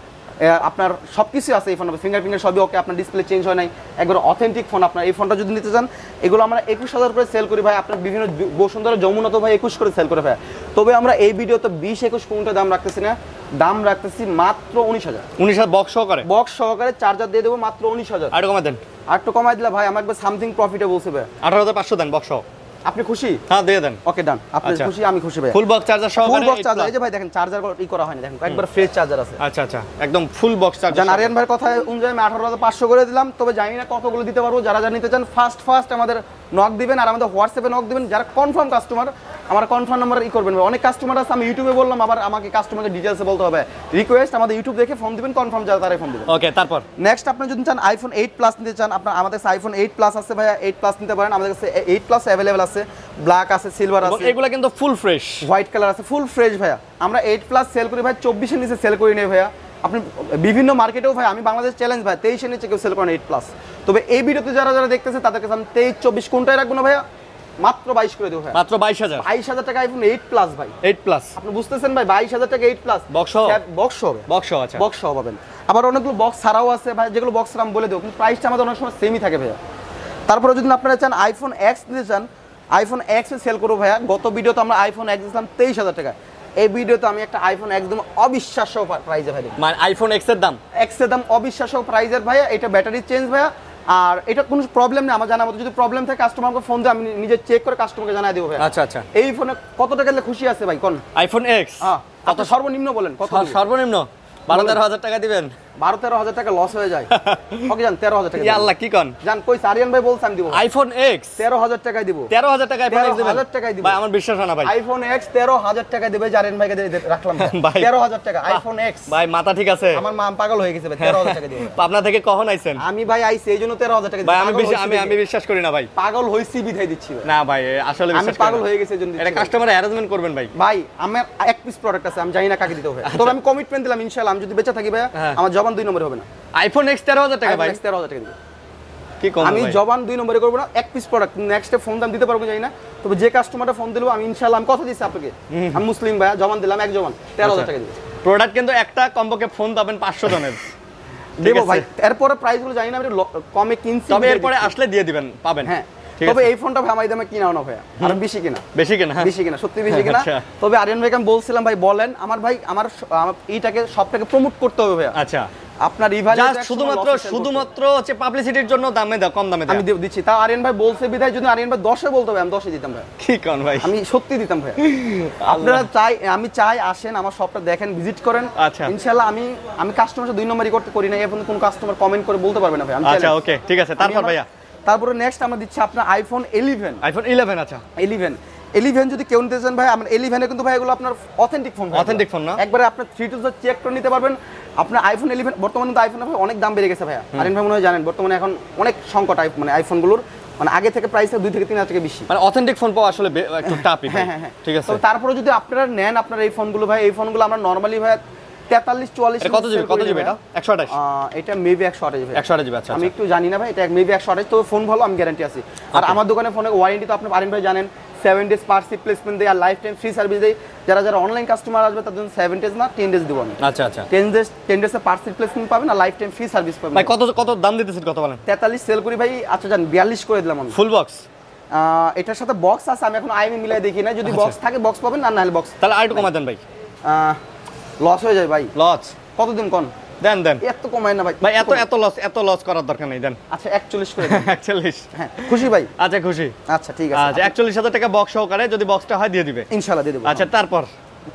আপনার সব কিছু আছে এই ফোন ফিঙ্গারপ্রিন্টের সবই ওকে আপনার ডিসপ্লে চেঞ্জ হয় নাই। একবার অথেন্টিক ফোন আপনার এই ফোনটা যদি নিতে চান এগুলো আমরা একুশ হাজার করে সেল করি ভাই। আপনার বিভিন্ন বসুন্ধরা যমুনা তো ভাই একুশ করে সেল করে ভাই। তবে আমরা এই ভিডিওতে বিশ একুশ কোনটা দাম রাখতেছি না। দাম রাখতেছি মাত্র উনিশ হাজার। উনিশ হাজার বক্স সহকারে? বক্স সহকারে চার্জার দিয়ে দেবো মাত্র উনিশ হাজার। আর কমা দেন। আর একটু কমাই দিলে ভাই আমার একবার সামথিং প্রফিটে বলছে ভাই। আঠারো হাজার পাঁচশো দেন বক্স সহ। আপনি খুশি? হ্যাঁ দিয়ে দেন। ওকে ডান আপনি আচ্ছা। খুশি আমি খুশি ভাই। ফুল বক্স চার্জার সহ ফুল বক্স চার্জার এই যে ভাই দেখেন চার্জার ই করা হয়নি দেখেন একবার ফ্রেশ চার্জার আছে। আচ্ছা আচ্ছা। একদম ফুল বক্স চার্জার জান আরিয়ান ভাই কথা অনুযায়ী আমি আঠারো হাজার পাঁচশো করে দিলাম তবে জানি না কতগুলো দিতে পারব। যারা যারা নিতে চান ফাস্ট ফাস্ট আমাদের নক দিবেন আর আমাদের হোয়াটসঅ্যাপে নক দিবেন। যারা কনফার্ম কাস্টমার আমার কনফার্ম নাম্বার ই করবেন অনেক কাস্টমার আছে আমি ইউটিউবে বললাম আবার আমাকে কাস্টমারকে ডিটেলসে বলতে হবে। রিকোয়েস্ট আমাদের ইউটিউব দেখে ফোন দিবেন কনফার্ম যারা তারাই ফোন দিবেন। ওকে তারপর? নেক্সট আপনি যদি চান আইফোন এইট প্লাস নিতে চান আপনার আমাদের কাছে আইফোন এইট প্লাস আছে ভাইয়া এইট প্লাস নিতে পারেন। আমাদের কাছে এইট প্লাস অ্যাভেলেবেল আছে। ব্ল্যাক আছে সিলভার আছে। এগুলো কিন্তু ফুল ফ্রেশ হোয়াইট কালার আছে ফুল ফ্রেশ ভাইয়া। আমরা এইট প্লাস সেল করি ভাই চব্বিশের নিচে সেল করি নেই ভাইয়া। আপনি বিভিন্ন মার্কেটেও ভাই আমি বাংলাদেশ চ্যালেঞ্জ ভাই তেইশের নিচে কেউ সেল করেন এইট প্লাস তবে এই ভিডিওতে যারা যারা দেখতেছে তাদের কাছে আমি তেইশ চব্বিশ কোনটাই রাখব না ভাইয়া? মাত্র বাইশ করে দেবো ভাই মাত্র বাইশ হাজার। বাইশ হাজার টাকা আইফোন এইট প্লাস ভাই। এইট প্লাস আপনি বুঝতেছেন ভাই বাইশ হাজার টাকা এইট প্লাস বক্স? বক্স হবে। বক্স আচ্ছা। বক্স পাবেন। আবার অনেকগুলো বক্স ছাড়াও আছে ভাই যেগুলো বক্স আমি বলে দেবো কিন্তু প্রাইসটা আমাদের অনেক সময় সেমই থাকে ভাইয়া। তারপরে যদি আপনারা চান আইফোন এক্স নিতে চান আইফোন এক্স সেল করব ভাইয়া। গত ভিডিওতে আমরা আইফোন এক্স দিয়েছিলাম তেইশ হাজার টাকা এই ভিডিওতে আমি একটা আইফোন একদম অবিশ্বাস্য প্রাইজে ভাই মানে আইফোন এক্সের দাম? এক্সের দাম অবিশ্বাস্য প্রাইজের ভাইয়া এটা ব্যাটারি চেঞ্জ ভাইয়া। আর এটা কোনো প্রবলেম নেই আমার জানার মতো। যদি প্রবলেম থাকে কাস্টমারকে ফোন দিয়ে আমি নিজে চেক করে কাস্টমারকে জানাই দেবো ভাই আচ্ছা আচ্ছা। এই ফোনে কত টাকা দিলে খুশি আছে ভাই? কোন? আইফোন এক্স হ্যাঁ কত সর্বনিম্ন বলেন কত সর্বনিম্ন? বারো তেরো হাজার টাকা দিবেন? বারো তেরো হাজার টাকা লস হয়ে যায়। <laughs> ওকে যান তেরো হাজার টাকা আল্লাহ কি কন? জান কই সারিয়ান ভাই বলছে আমি দিব। আইফোন এক্স তেরো হাজার টাকায় দিব। তেরো হাজার টাকা আইফোন এক্স 13,000 টাকায়। ভাই আমার বিশ্বাস হয় না ভাই। আইফোন এক্স তেরো হাজার টাকা দেবে জারেন ভাইকে রাখলাম। <laughs> ভাই। তেরো হাজার টাকা আইফোন এক্স ভাই মাথা ঠিক আছে। আমার মা পাগল হয়ে গেছে ভাই, তেরো হাজার টাকা দিবে আপনার <laughs> থেকে কখন আইছেন? আমি ভাই আইসি এই জন্য তেরো হাজার টাকা। ভাই আমি আমি আমি বিশ্বাস করি না ভাই। পাগল হইছি বিধাই দিচ্ছি। না ভাই আসলে আমি পাগল হয়ে গেছে জন্য এটা কাস্টমার অ্যারেঞ্জমেন্ট করবেন ভাই। ভাই আমার এক পিস প্রোডাক্ট আছে আমি জানি না কাকে দিতে হবে। তবে আমি কমিটমেন্ট দিলাম ইনশাআল্লাহ। আমি যদি বেঁচে থাকি ভাই হ্যাঁ। আমার জবান দুই নম্বরে হবে না। আইফোন এক্স তেরো হাজার টাকা ভাই। তেরো হাজার টাকা দিবে আমি জবান দুই নম্বরে করব না এক পিস প্রোডাক্ট নেক্সটে ফোন দাম দিতে পারব জানি না তবে যে কাস্টমারটা ফোন দিলো আমি ইনশাল্লাহ আমি কথা দিচ্ছি আপনাকে। আমি মুসলিম ভাইয়া জবান দিলাম এক জবান তেরো হাজার টাকা দিবে প্রোডাক্ট কিন্তু একটা কমপক্ষে ফোন পাবেন পাঁচশো জনের। দেবো ভাই এরপরে প্রাইসগুলো জানি না আমি কমে কিনছি তবে এরপরে আসলে দিয়ে দিবেন পাবেন। হ্যাঁ। তবে এই ফোনটা ভাই আমার দামে কিনা না ভাইয়া। আর বেশি কিনা? বেশি কেনা হ্যাঁ। বেশি কিনা সত্যি বেশি কিনা? আচ্ছা। তবে আরিয়ান ভাইকে আমি বলছিলাম ভাই বলেন আমার ভাই আমার এইটাকে সবটাকে প্রমোট করতে হবে ভাইয়া। আচ্ছা। আপনার শুধুমাত্র শুধুমাত্র হচ্ছে পাবলিসিটির জন্য দামে দাও কম দামে আমি দিচ্ছি। তা আরিয়ান ভাই বলছে বিধায় যদি আরিয়ান ভাই দশে বলতে হবে আমি দশে দিতাম ভাই কি কন ভাই? আমি সত্যি দিতাম ভাই আপনারা চাই আমি চাই আসেন আমার শপটা দেখেন ভিজিট করেন। আচ্ছা। ইনশাআল্লাহ আমি আমি কাস্টমার দুই নম্বরই করতে করি না এখন কোন কাস্টমার কমেন্ট করে বলতে পারবে না ভাই আচ্ছা ওকে ঠিক আছে তারপর ভাইয়া। তারপরে নেক্সট আমরা দিচ্ছি আপনার আইফোন ইলেভেন আইফোন ইলেভেন আচ্ছা। ইলেভেন ইলেভেন যদি কেউ নিতে চান ভাই আমার ইলেভেনে কিন্তু ভাই এগুলো আপনার অথেন্টিক ফোন অথেন্টিক ফোন না? একবারে আপনার থ্রি টু চেক করে নিতে পারবেন। আপনার আইফোন ইলেভেন বর্তমানে কিন্তু আইফোন ভাই অনেক দাম বেড়ে গেছে ভাইয়া। আরিন ভাই মনে হয় জানেন বর্তমানে এখন অনেক সংকট আই- মানে আইফোনগুলোর মানে আগে থেকে প্রাইস দুই থেকে তিন হাজার টাকা বেশি। মানে অথেন্টিক ফোন পাওয়া আসলে একটু হ্যাঁ হ্যাঁ হ্যাঁ। ঠিক আছে। তারপরে যদি আপনারা নেন আপনার এই ফোনগুলো ভাই এই ফোনগুলো আমরা নর্মালি ভাই তেতাল্লিশ চুয়াল্লিশ কত জিবি কত জিবি এটা? একশো আঠাশ? এটা মেবি একশো আঠাশ ভাই। একশো আঠাশ আচ্ছা আমি একটু জানি না ভাই এটা মেবি একশো আঠাশ তবে ফোন ভালো আমি গ্যারান্টি আছি। আর আমার দোকানে ফোনে ওয়ারেন্টি তো আপনি আরিন ভাই জানেন সেভেন ডেজ পার্স রিপ্লেসমেন্ট দেয় আর লাইফ টাইম ফ্রি সার্ভিস দেয়। যারা যারা অনলাইন কাস্টমার আসবে তাদের জন্য সেভেন ডেজ না টেন ডেজ দেবো আমি। আচ্ছা আচ্ছা। টেন ডেজ টেন ডেজে রিপ্লেসমেন্ট পাবেন আর লাইফ টাইম ফ্রি সার্ভিস পাবেন। ভাই কত কত দাম দিতেছেন কত বলেন? তেতাল্লিশ সেল করি ভাই আচ্ছা জান বিয়াল্লিশ করে দিলাম আমি। ফুল বক্স এটার সাথে বক্স আছে আমি এখন আইএমই মিলাই দেখি না। যদি আচ্ছা। বক্স থাকে বক্স পাবেন আর নাহলে বক্স তাহলে আর একটু দেন ভাই। লস হয়ে যায় ভাই। লস কতদিন কোন? দেন দেন। এত কমায় না ভাই ভাই এত এত লস এত লস করার দরকার নেই দেন। আচ্ছা একচল্লিশ করে দিন। <laughs> একচল্লিশ। হ্যাঁ খুশি ভাই? আচ্ছা খুশি। আচ্ছা ঠিক আছে। আচ্ছা একচল্লিশ হাজার টাকা বক্স সহকারে যদি বক্সটা হয় দিয়ে দিবে। ইনশাল্লাহ দিয়ে দেবো। আচ্ছা তারপর?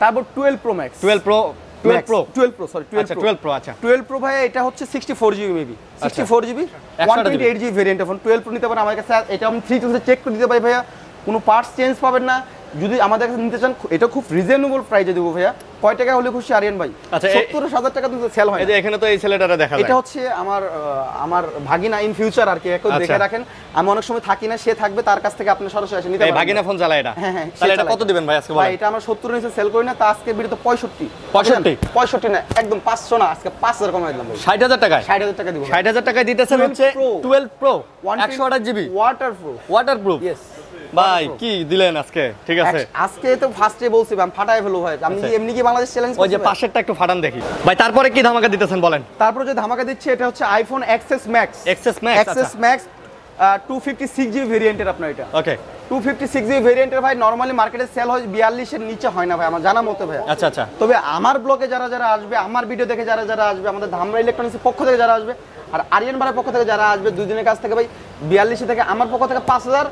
তারপর twelve pro max twelve pro twelve pro twelve pro sorry আচ্ছা টুয়েলভ প্রো আচ্ছা। টুয়েলভ প্রো ভাই এটা হচ্ছে sixty four GB maybe sixty four GB একশো ওয়ান আঠাশ twenty eight GB variant phone twelve pro নিতে পারেন। আমার কাছে এটা আমি থ্রি টু চেক করে দিতে পারি ভাইয়া। কোনো পার্টস চেঞ্জ পাবেন না। যদি আমাদের কাছে নিতে চান এটা খুব রিজনেবল প্রাইসে দেবো ভাইয়া। কয় টাকা হলে খুশি আরিয়ান ভাই? আচ্ছা, সত্তর হাজার টাকা কিন্তু সেল হয় এই যে এখানে তো এই ছেলেটারে দেখা এটা হচ্ছে আমার আমার ভাগিনা ইন ফিউচার আর কি একটু আচ্ছা। দেখে রাখেন। আমি অনেক সময় থাকি না সে থাকবে তার কাছ থেকে আপনি সরাসরি এসে নিতে এই ভাগিনা ফোন চালায় এটা? হ্যাঁ হ্যাঁ তাহলে এটা কত দিবেন ভাই আজকে ভাই এটা আমরা সত্তর নিচে সেল করি না তা আজকে বিড়ি তো পঁয়ষট্টি। 65? পঁয়ষট্টি না একদম পাঁচশো না আজকে পাঁচ হাজার কমাই দিলাম ভাই। ষাট হাজার টাকায়? ষাট হাজার টাকা দিব ষাট হাজার টাকায় দিতেছেন হচ্ছে Pro। টুয়েলভ প্রো একশো আঠাশ GB waterproof waterproof yes ভাই কি দিলেন আজকে? ঠিক আছে। আজকে তো ফার্স্টে বলছি ভাই ফাটাই ফেলো ভাই। আমি এমনি কি বাংলাদেশ চ্যালেঞ্জ ওই যে পাশেরটা একটু ফাটান দেখি। ভাই তারপরে কি ধামাকা দিতেছেন বলেন? তারপরে যে ধামাকা দিচ্ছে এটা হচ্ছে iPhone XS max XS max XS max two fifty six GB ভেরিয়েন্টের আপনার এটা। ওকে টু ফিফটি সিক্স ভেরিয়েন্টের ভাই নর্মালি মার্কেটে সেল হয় বিয়াল্লিশের নিচে হয় না ভাই আমার জানা মতো ভাই। আচ্ছা আচ্ছা। তবে আমার ব্লগে যারা যারা আসবে আমার ভিডিও দেখে যারা যারা আসবে আমাদের ধামরা ইলেকট্রনিক্সের পক্ষ থেকে যারা আসবে আর আরিয়ান পক্ষ থেকে যারা আসবে কাছ থেকে ভাই বিয়াল্লিশে থেকে আমার পক্ষ থেকে পাঁচ হাজার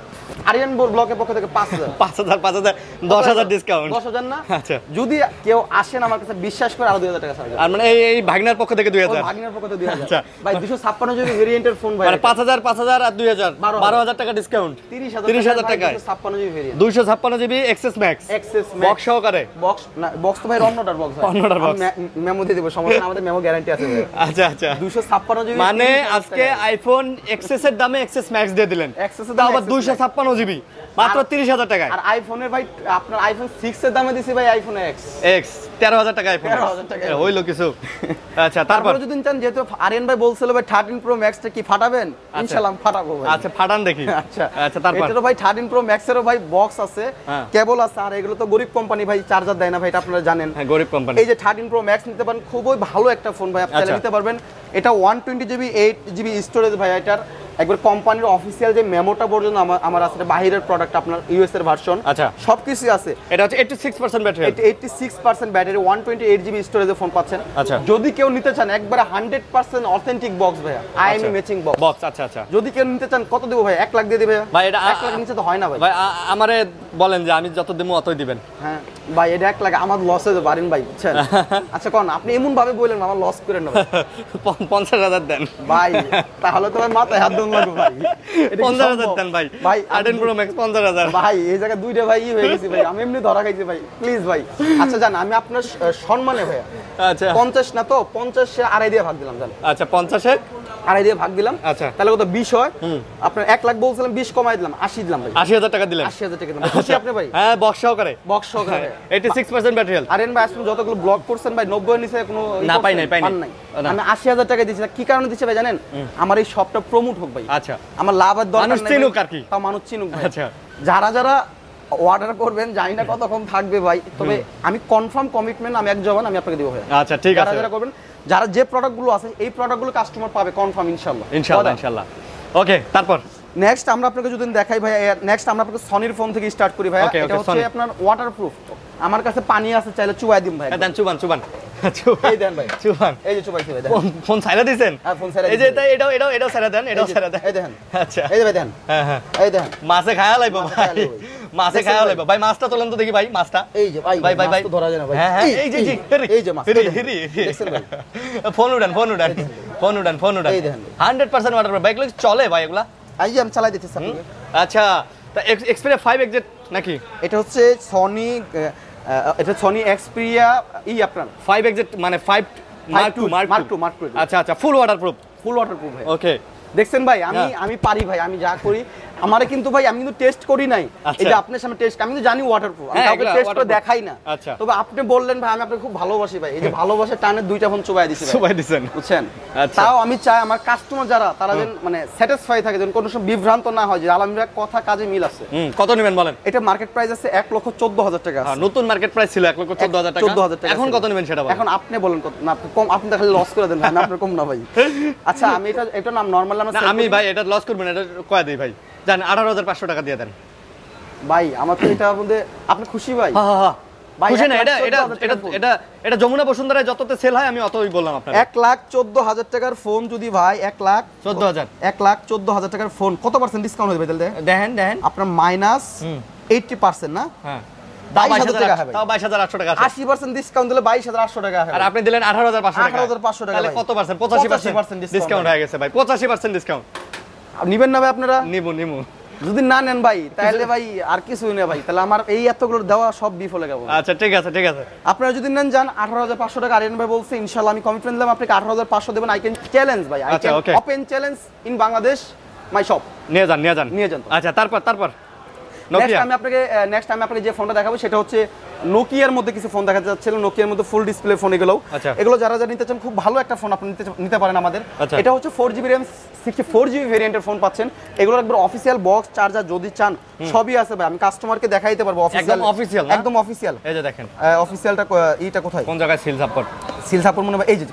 আরিয়ান ব্লগের পক্ষ থেকে পাঁচ হাজার। <laughs> পাঁচ হাজার পাঁচ হাজার দশ হাজার ডিসকাউন্ট দশ হাজার না? আচ্ছা। যদি কেউ আসেন আমার কাছে বিশ্বাস করে আরও দুই হাজার টাকা আর মানে এই ভাগনার পক্ষ থেকে দুই হাজার। ভাগিনার পক্ষ থেকে দুই হাজার। আচ্ছা। ভাই দুশো ছাপ্পান্ন জিবি ভেরিয়েন্টের ফোন ভাই মানে পাঁচ হাজার পাঁচ হাজার আর দুই হাজার। বারো হাজার। টাকা ডিসকাউন্ট তিরিশ হাজার তিরিশ হাজার টাকায় ছাপ্পান্ন জিবি ভেরিয়েন্ট দুইশো ছাপ্পান্ন GB XS max XS box সহকারে। বক্স না বক্স তো ভাই অন্যটার বক্স অন্যটার box। মেমো দিয়ে দেবো সমস্যা আমাদের মেমো গ্যারান্টি আছে আচ্ছা আচ্ছা। দুশো ছাপ্পান্ন জিবি মানে আজকে আইফোন এক্সেস এর দামে এক্সেস ম্যাক্স দিয়ে দিলেন। Access এর তাও আবার Access দুইশো Max। ছাপ্পান্ন জিবি। মাত্র আর- তিরিশ হাজার টাকায়। আর আইফোনের ভাই আপনার আইফোন সিক্স এর দামে দিছি ভাই আইফোন এক্স এক্স তেরো হাজার টাকা আইফোন 13,000 টাকা iPhone। হইল কিছু। আচ্ছা তারপর? তারপরে যদি চান যেহেতু আরিয়ান ভাই বলছিল ভাই থার্টিন প্রো ম্যাক্সটা কি ফাটাবেন? ইনশাল্লাহ ফাটাবো ভাই। আচ্ছা ফাটান দেখি। আচ্ছা। আচ্ছা তারপর? এটারও ভাই থার্টিন প্রো ম্যাক্সেরও ভাই বক্স আছে। হ্যাঁ। কেবল আছে আর এগুলো তো গরিব কোম্পানি ভাই চার্জার দেয় না ভাই এটা আপনারা জানেন। হ্যাঁ গরিব কোম্পানি এই যে থার্টিন প্রো ম্যাক্স নিতে পারেন খুবই ভালো একটা ফোন ভাই আপনি। নিতে পারবেন। এটা one twenty GB eight GB storage ভাই এটার। একবার কোম্পানির অফিসিয়াল যে মেমোটা পর্যন্ত আমার আমার আছে বাহিরের প্রোডাক্ট আপনার ইউএস এর ভার্সন আচ্ছা। সব কিছুই আছে। এটা হচ্ছে eighty six percent battery eighty six percent battery one twenty eight GB স্টোরেজের ফোন পাচ্ছেন। আচ্ছা। যদি কেউ নিতে চান একবারে হান্ড্রেড পার্সেন্ট অথেন্টিক বক্স ভাইয়া আইএমই ম্যাচিং বক্স বক্স আচ্ছা আচ্ছা। যদি কেউ নিতে চান কত দেবো ভাই এক লাখ দিয়ে দিবে। ভাই, এটা আ- এক লাখ নিচে তো হয় না ভাই। ভাই আমারে বলেন যে আমি যত দিমু অতই দিবেন। হ্যাঁ। ভাই এটা এক লাখ আমার লস হয়ে যাবে ভাই বুঝছেন? <laughs> আচ্ছা কোন আপনি এমন ভাবে বললেন আমার লস করে নেবেন পন- পঞ্চাশ হাজার দেন। ভাই তাহলে তো ভাই মাথায় হাত <laughs> লাগবে ভাই? এটা কি পঞ্চাশ হাজার সম্ভব? দেন ভাই। ভাই আটেন প্রো ম্যাক্স পঞ্চাশ হাজার। ভাই এই জায়গায় দুইটা ভাই হয়ে গেছি ভাই। আমি এমনি ধরা খাইছি ভাই। প্লিজ ভাই। আচ্ছা জান আমি আপনার সম্মানে ভাইয়া। আচ্ছা। পঞ্চাশ না তো? পঞ্চাশে আড়াই দিয়ে ভাগ দিলাম জান। আচ্ছা পঞ্চাশে? আড়াই দিয়ে ভাগ দিলাম। আচ্ছা। তাহলে কত? বিশ হয়? আপনার এক লাখ বলছিলাম বিশ কমাই দিলাম আশি দিলাম ভাই। আশি হাজার টাকা দিলেন। আশি টাকা দিলাম। খুশি আপনি ভাই? হ্যাঁ বক্স সহকারে। বক্স সহকারে eighty six percent battery health আরেন ভাই যতগুলো ব্লক করছেন ভাই নব্বই নিচে কোনো না, পাই নাই, পাই। আমি টাকা দিচ্ছি কি কারণে দিচ্ছে ভাই জানেন? আমার এই শপটা প্রমোট হোক ভাই। আচ্ছা। আমার দরকার মানুষ চিনুক আর কি। তাও মানুষ চিনুক ভাই। আচ্ছা। যারা যারা অর্ডার করবেন জানি না কতক্ষণ থাকবে ভাই। তবে আমি কনফার্ম কমিটমেন্ট আমি এক জবান আমি আপনাকে দিব ভাই আচ্ছা ঠিক আছে। যারা করবেন যারা যে প্রোডাক্টগুলো আছে এই প্রোডাক্টগুলো কাস্টমার পাবে কনফার্ম ইনশাল্লাহ। ইনশাল্লাহ ইনশাল্লাহ। ওকে তারপর? নেক্সট আমরা আপনাকে যদি দেখাই ভাই নেক্সট আমরা আপনাকে সনির ফোন থেকে স্টার্ট করি ভাই এটা হচ্ছে। আপনার ওয়াটারপ্রুফ আমার কাছে পানি আছে চাইলে চুয়াই দিম ভাই। হ্যাঁ, দেন চুবান চুবান। এই দেন ভাই। চুবান এই যে চুপাইছি ভাই দেন। ফোন- দিছেন? হ্যাঁ, ফোন এই যে এটাও এটাও এটাও সাইরা দেন এটাও এই দেন। এই দেখেন আচ্ছা। এই ভাই হ্যাঁ হ্যাঁ। এই দেখেন মাছে খায়া লাইবো মাছে ভাই। মাছে দেখছেন খায়া ভাই? লাইবো। ভাই মাছটা তোলেন তো দেখি ভাই মাছটা। এই যে ভাই ভাই ভাই ভাই ধরা যায় না ভাই। হ্যাঁ হ্যাঁ এই যে এই যে মাছ দেখছেন ভাই? ফোন উড়ান ফোন উড়ান। ফোন উড়ান ফোন উড়ান। এই দেখেন। ওয়াটার বাইক চলে ভাই এগুলা? আমি চালাই দিতেছি আচ্ছা তা এক্সপিরিয়া নাকি? এটা হচ্ছে সনি এটা সনি এক্সপিরিয়া ই আপনার ফাইভ এক্সেট মানে five mark two mark two mark two আচ্ছা আচ্ছা full waterproof full waterproof ভাই। ওকে দেখছেন ভাই আমি হ্যাঁ। আমি পারি ভাই আমি যা করি আমারে কিন্তু ভাই আমি কিন্তু টেস্ট করি নাই। আচ্ছা। এই যে আপনার সামনে টেস্ট আমি তো জানি ওয়াটারপ্রুফ আমি হ্যাঁ, কাউকে টেস্ট করে দেখাই না। আচ্ছা। তবে আপনি বললেন ভাই আমি আপনাকে খুব ভালোবাসি ভাই। এই যে ভালোবাসা টানে দুইটা ফোন চুবাই দিছি সবাই দিছেন। বুঝছেন? আচ্ছা। তাও আমি চাই আমার কাস্টমার যারা তারা যেন মানে স্যাটিসফাই থাকে যেন কোনো সময় বিভ্রান্ত না হয় যে আলমিরা কথা কাজে মিল আছে। কত নেবেন বলেন? এটা মার্কেট প্রাইস আছে এক লক্ষ চোদ্দ হাজার টাকা হ্যাঁ, নতুন মার্কেট প্রাইস ছিল এক লক্ষ চোদ্দ হাজার টাকা। 14,000 টাকা এখন কত নেবেন সেটা বলেন? এখন আপনি বলেন কত না আপনি কম আপনি খালি লস করে দেন ভাই, আমি আপনার কম না ভাই। আচ্ছা আমি এটা এটা নাম নর্মাল না আমি ভাই এটা লস করবেন এটা কয়া দিই ভাই। জান আঠারো হাজার পাঁচশো টাকা দিয়ে দেন। ভাই আমার তো এটার মধ্যে আপনি খুশি ভাই? ভাই, খুশি এক এটা এটা এটা এটা এটা যমুনা বসুন্ধরায় যততে সেল হয় আমি অতই বললাম লাখ চোদ্দ হাজার টাকার ফোন যদি ভাই লাখ চোদ্দ হাজার। এক লাখ চোদ্দ হাজার টাকার ফোন কত পার্সেন্ট ডিসকাউন্ট হবে তাহলে? দেখেন দেখেন। আপনার মাইনাস এইটটি পার্সেন্ট না? হ্যাঁ। বাইশ বাইশ হাজার হাজার টাকা আটশো- হবে। তাও বাইশ হাজার আটশো টাকা আশি পার্সেন্ট ডিসকাউন্ট দিলে বাইশ হাজার আটশো টাকা আর আপনি দিলেন আঠারো হাজার পাঁচশো টাকা। 18,500 টাকা তাহলে কত পার্সেন্ট পঁচাশি পার্সেন্ট ডিসকাউন্ট হয়ে গেছে ভাই। পঁচাশি পার্সেন্ট ডিসকাউন্ট নিবেন না ভাই আপনারা? নিবো নিবো। যদি না নেন ভাই তাহলে ভাই আর কিছুই না ভাই। তাহলে আমার এই এতগুলো দেওয়া সব বিফলে গেল আচ্ছা ঠিক আছে ঠিক আছে। আপনারা যদি নেন যান আঠারো হাজার পাঁচশো টাকা। আরিয়ান ভাই বলছে ইনশাল্লাহ আমি কমিটমেন্ট দিলাম আপনাকে আঠারো হাজার পাঁচশো দেবেন। আই ক্যান চ্যালেঞ্জ ভাই I can open challenge in Bangladesh my shop নিয়ে যান নিয়ে যান। নিয়ে যান আচ্ছা তারপর তারপর। নেক্সট আমি আপনাকে নেক্সট আমি আপনাকে যে ফোনটা দেখাবো সেটা হচ্ছে নোকিয়ার মধ্যে কিছু ফোন দেখাতে যাচ্ছিল নোকিয়ার মধ্যে ফুল ডিসপ্লে ফোন এগুলো। এগুলো যারা যারা নিতে চান খুব ভালো একটা ফোন আপনি নিতে নিতে পারেন আমাদের। আচ্ছা। এটা হচ্ছে four GB RAM sixty four GB ভেরিয়েন্টের ফোন পাচ্ছেন। এগুলো একবার অফিসিয়াল বক্স চার্জার যদি চান সবই আছে ভাই। আমি কাস্টমারকে দেখাই দিতে পারব অফিসিয়াল অফিসিয়াল একদম অফিসিয়াল এই যে দেখেন। অফিসিয়ালটা এইটা কোথায়? কোন জায়গায় সিল সাপোর্ট সিল সাপোর্ট মনে হয় এই যে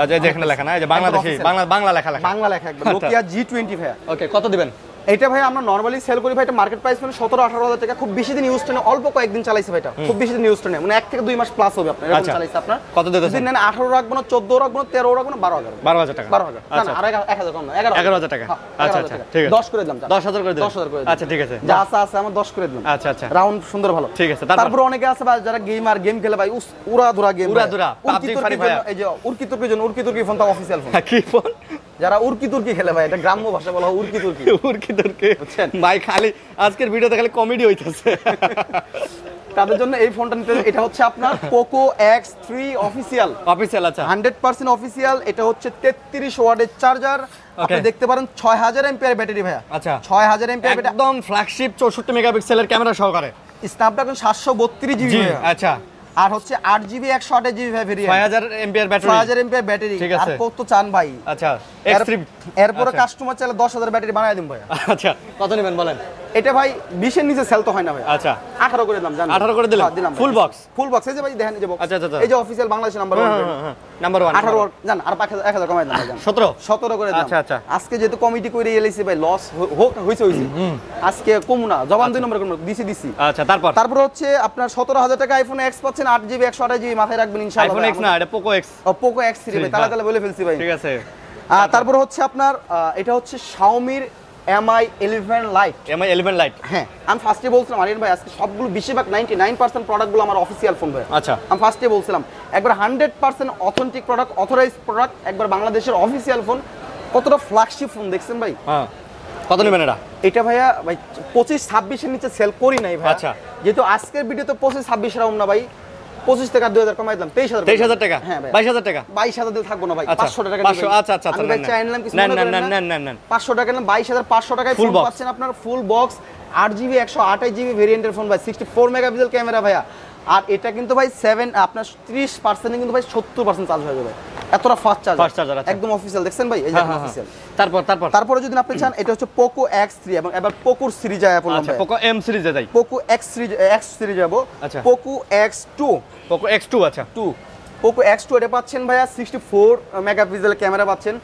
আচ্ছা এই যে এখানে লেখা না এই যে বাংলাদেশি বাংলা বাংলা লেখা লেখা। বাংলা লেখা একদম। নোকিয়া জি টোয়েন্টি ওকে কত দিবেন? এটা ভাই আমরা নর্মালি সেল করি ভাই এটা মার্কেট প্রাইস মানে সতেরো আঠারো হাজার টাকা। খুব বেশি দিন ইউজ নেই অল্প কয়েকদিন চালাইছে ভাই এটা। খুব বেশি দিন ইউজ নেই মানে এক থেকে দুই মাস প্লাস হবে আপনার এরকম আচ্ছা। চালাইছে আপনার। কত? যদি নেন আঠারো রাখব না চোদ্দ রাখব না তেরো রাখব না বারো হাজার বারো হাজার টাকা। বারো হাজার। না আচ্ছা। আর এক হাজার কম না এগারো হাজার। টাকা। হ্যাঁ, আচ্ছা আচ্ছা ঠিক আছে। দশ করে দিলাম দশ হাজার করে দশ হাজার করে আচ্ছা ঠিক আছে। যা আছে আছে আমার দশ করে দিলাম আচ্ছা আচ্ছা। রাউন্ড সুন্দর ভালো। ঠিক আছে, তারপর? অনেকে আছে ভাই যারা গেমার গেম খেলে ভাই উস- উড়াধুরা গেম Free Fire। এই যে উর্কি তুর্কির জন্য উর্কি তুর্কি ফোন তো অফিসিয়াল ফোন কি ফোন যারা উর্কি তুর্কি খেলে ভাই এটা গ্রাম্য ভাষা বলা হয় উর্কি তুর্কি। উর্কি তুর্কি? ভাই খালি আজকের ভিডিওতে খালি কমেডি হইতেছে। তাদের জন্য এই ফোনটা নিতে এটা হচ্ছে আপনার Poco X three official official আচ্ছা। হান্ড্রেড পার্সেন্ট অফিসিয়াল এটা হচ্ছে তেত্রিশ ওয়ার্ডের চার্জার আপনি দেখতে পারেন ছয় হাজার এমপিআর ব্যাটারি ভাইয়া। আচ্ছা। ছয় হাজার এমপিআর ব্যাটারি। একদম ফ্ল্যাগশিপ চৌষট্টি মেগাপিক্সেলের ক্যামেরা সহকারে। স্ন্যাপড্রাগন সাতশো বত্রিশ জিবি আচ্ছা। আর হচ্ছে আট জিবি একশো আঠাশ জিবি ভাই ছয় হাজার এমপিআর ছয় ব্যাটারি। হাজার এমপিআর ব্যাটারি। ঠিক আর আছে। কত চান ভাই? আচ্ছা। এরপরে আচ্ছা। কাস্টমার চাইলে দশ হাজার ব্যাটারি বানাই দিন ভাইয়া। আচ্ছা। কত নেবেন বলেন? এটা ভাই বিশের নিচে সেল তো হয় না ভাই আচ্ছা। আঠারো করে দিলাম জান 18 করে দিলেন? দিলাম Full box? ফুল বক্স এই যে ভাই দেখেন এই যে। আচ্ছা, আচ্ছা, আচ্ছা। এই যে official Bangladesh number number one আঠারো জান আর পাঁচ হাজার এক হাজার কমাই দিলাম ভাই, সতেরো? সতেরো করে দিলাম। আচ্ছা, আচ্ছা। আজকে যেহেতু কমিটি করে এলাইছি ভাই লস হোক হয়েছে হয়েছে আজকে কমু না জবান দুই নম্বর কমু দিছি দিছি। আচ্ছা তারপর? তারপর হচ্ছে আপনার সতেরো হাজার টাকা আইফোন এক্স পাচ্ছেন আট জিবি একশো আঠাশ জিবি মাথায় রাখবেন ইনশাআল্লাহ। আইফোন ভাই। এক্স না এটা Poco X Poco X three ভাই তাহলে তাহলে বলে ফেলছি ভাই। ঠিক আছে। তারপর হচ্ছে আপনার এটা হচ্ছে শাওমির Mi eleven lite Mi eleven lite হ্যাঁ আমি ফার্স্টে বলছিলাম আরিয়ান ভাই আজকে সবগুলো বেশিরভাগ নাইনটি নাইন পার্সেন্ট প্রোডাক্টগুলো আমার অফিসিয়াল ফোন ভাই আচ্ছা। আমি ফার্স্টে বলছিলাম একবার hundred percent authentic product authorise product একবার বাংলাদেশের অফিসিয়াল ফোন কতটা ফ্ল্যাগশিপ ফোন দেখছেন ভাই? হ্যাঁ। কত নেবেন এটা? এটা ভাইয়া ভাই পঁচিশ ছাব্বিশের নিচে সেল করি নাই ভাই আচ্ছা। যেহেতু আজকের ভিডিও ভিডিওতে পঁচিশ ছাব্বিশ রাউন্ড না ভাই পঁচিশ টাকা দুই হাজার কমাই দিলাম তেইশ হাজার তেইশ হাজার টাকা? হ্যাঁ বাইশ হাজার টাকা? বাইশ হাজার দিয়ে থাকব না ভাই আচ্ছা পাঁচশো টাকা পাঁচশো আচ্ছা আচ্ছা আমি চাই নিলাম কিছু টাকা বাইশ হাজার পাঁচশো টাকায় পাচ্ছেন আপনার ফুল বক্স আট জিবি একশো আঠাশ জিবি ভেরিয়েন্টের ফোন ভাই সিক্সটি ফোর মেগাপিক্সেল ক্যামেরা ভাইয়া। আর এটা কিন্তু ভাই সেভেন আপনার ত্রিশ পার্সেন্টে কিন্তু ভাই সত্তর পার্সেন্ট চার্জ হয়ে যাবে। এতটা ফাস্ট চার্জ charger, আচ্ছা। একদম অফিসিয়াল দেখছেন ভাই? এই যে হ্যাঁ, হ্যাঁ, অফিসিয়াল হ্যাঁ। তারপর তারপর। তারপরে যদি আপনি চান এটা হচ্ছে পোকো এক্স থ্রি এবং এবার পোকোর সিরিজ যায় বললাম আচ্ছা পোকো এম সিরিজে যাই। Poco X series X series যাব। আচ্ছা। Poco X two Poco X two আচ্ছা। টু পোকো এক্স টু এটা পাচ্ছেন ভাইয়া সিক্সটি ফোর মেগাপিক্সেল ক্যামেরা পাচ্ছেন।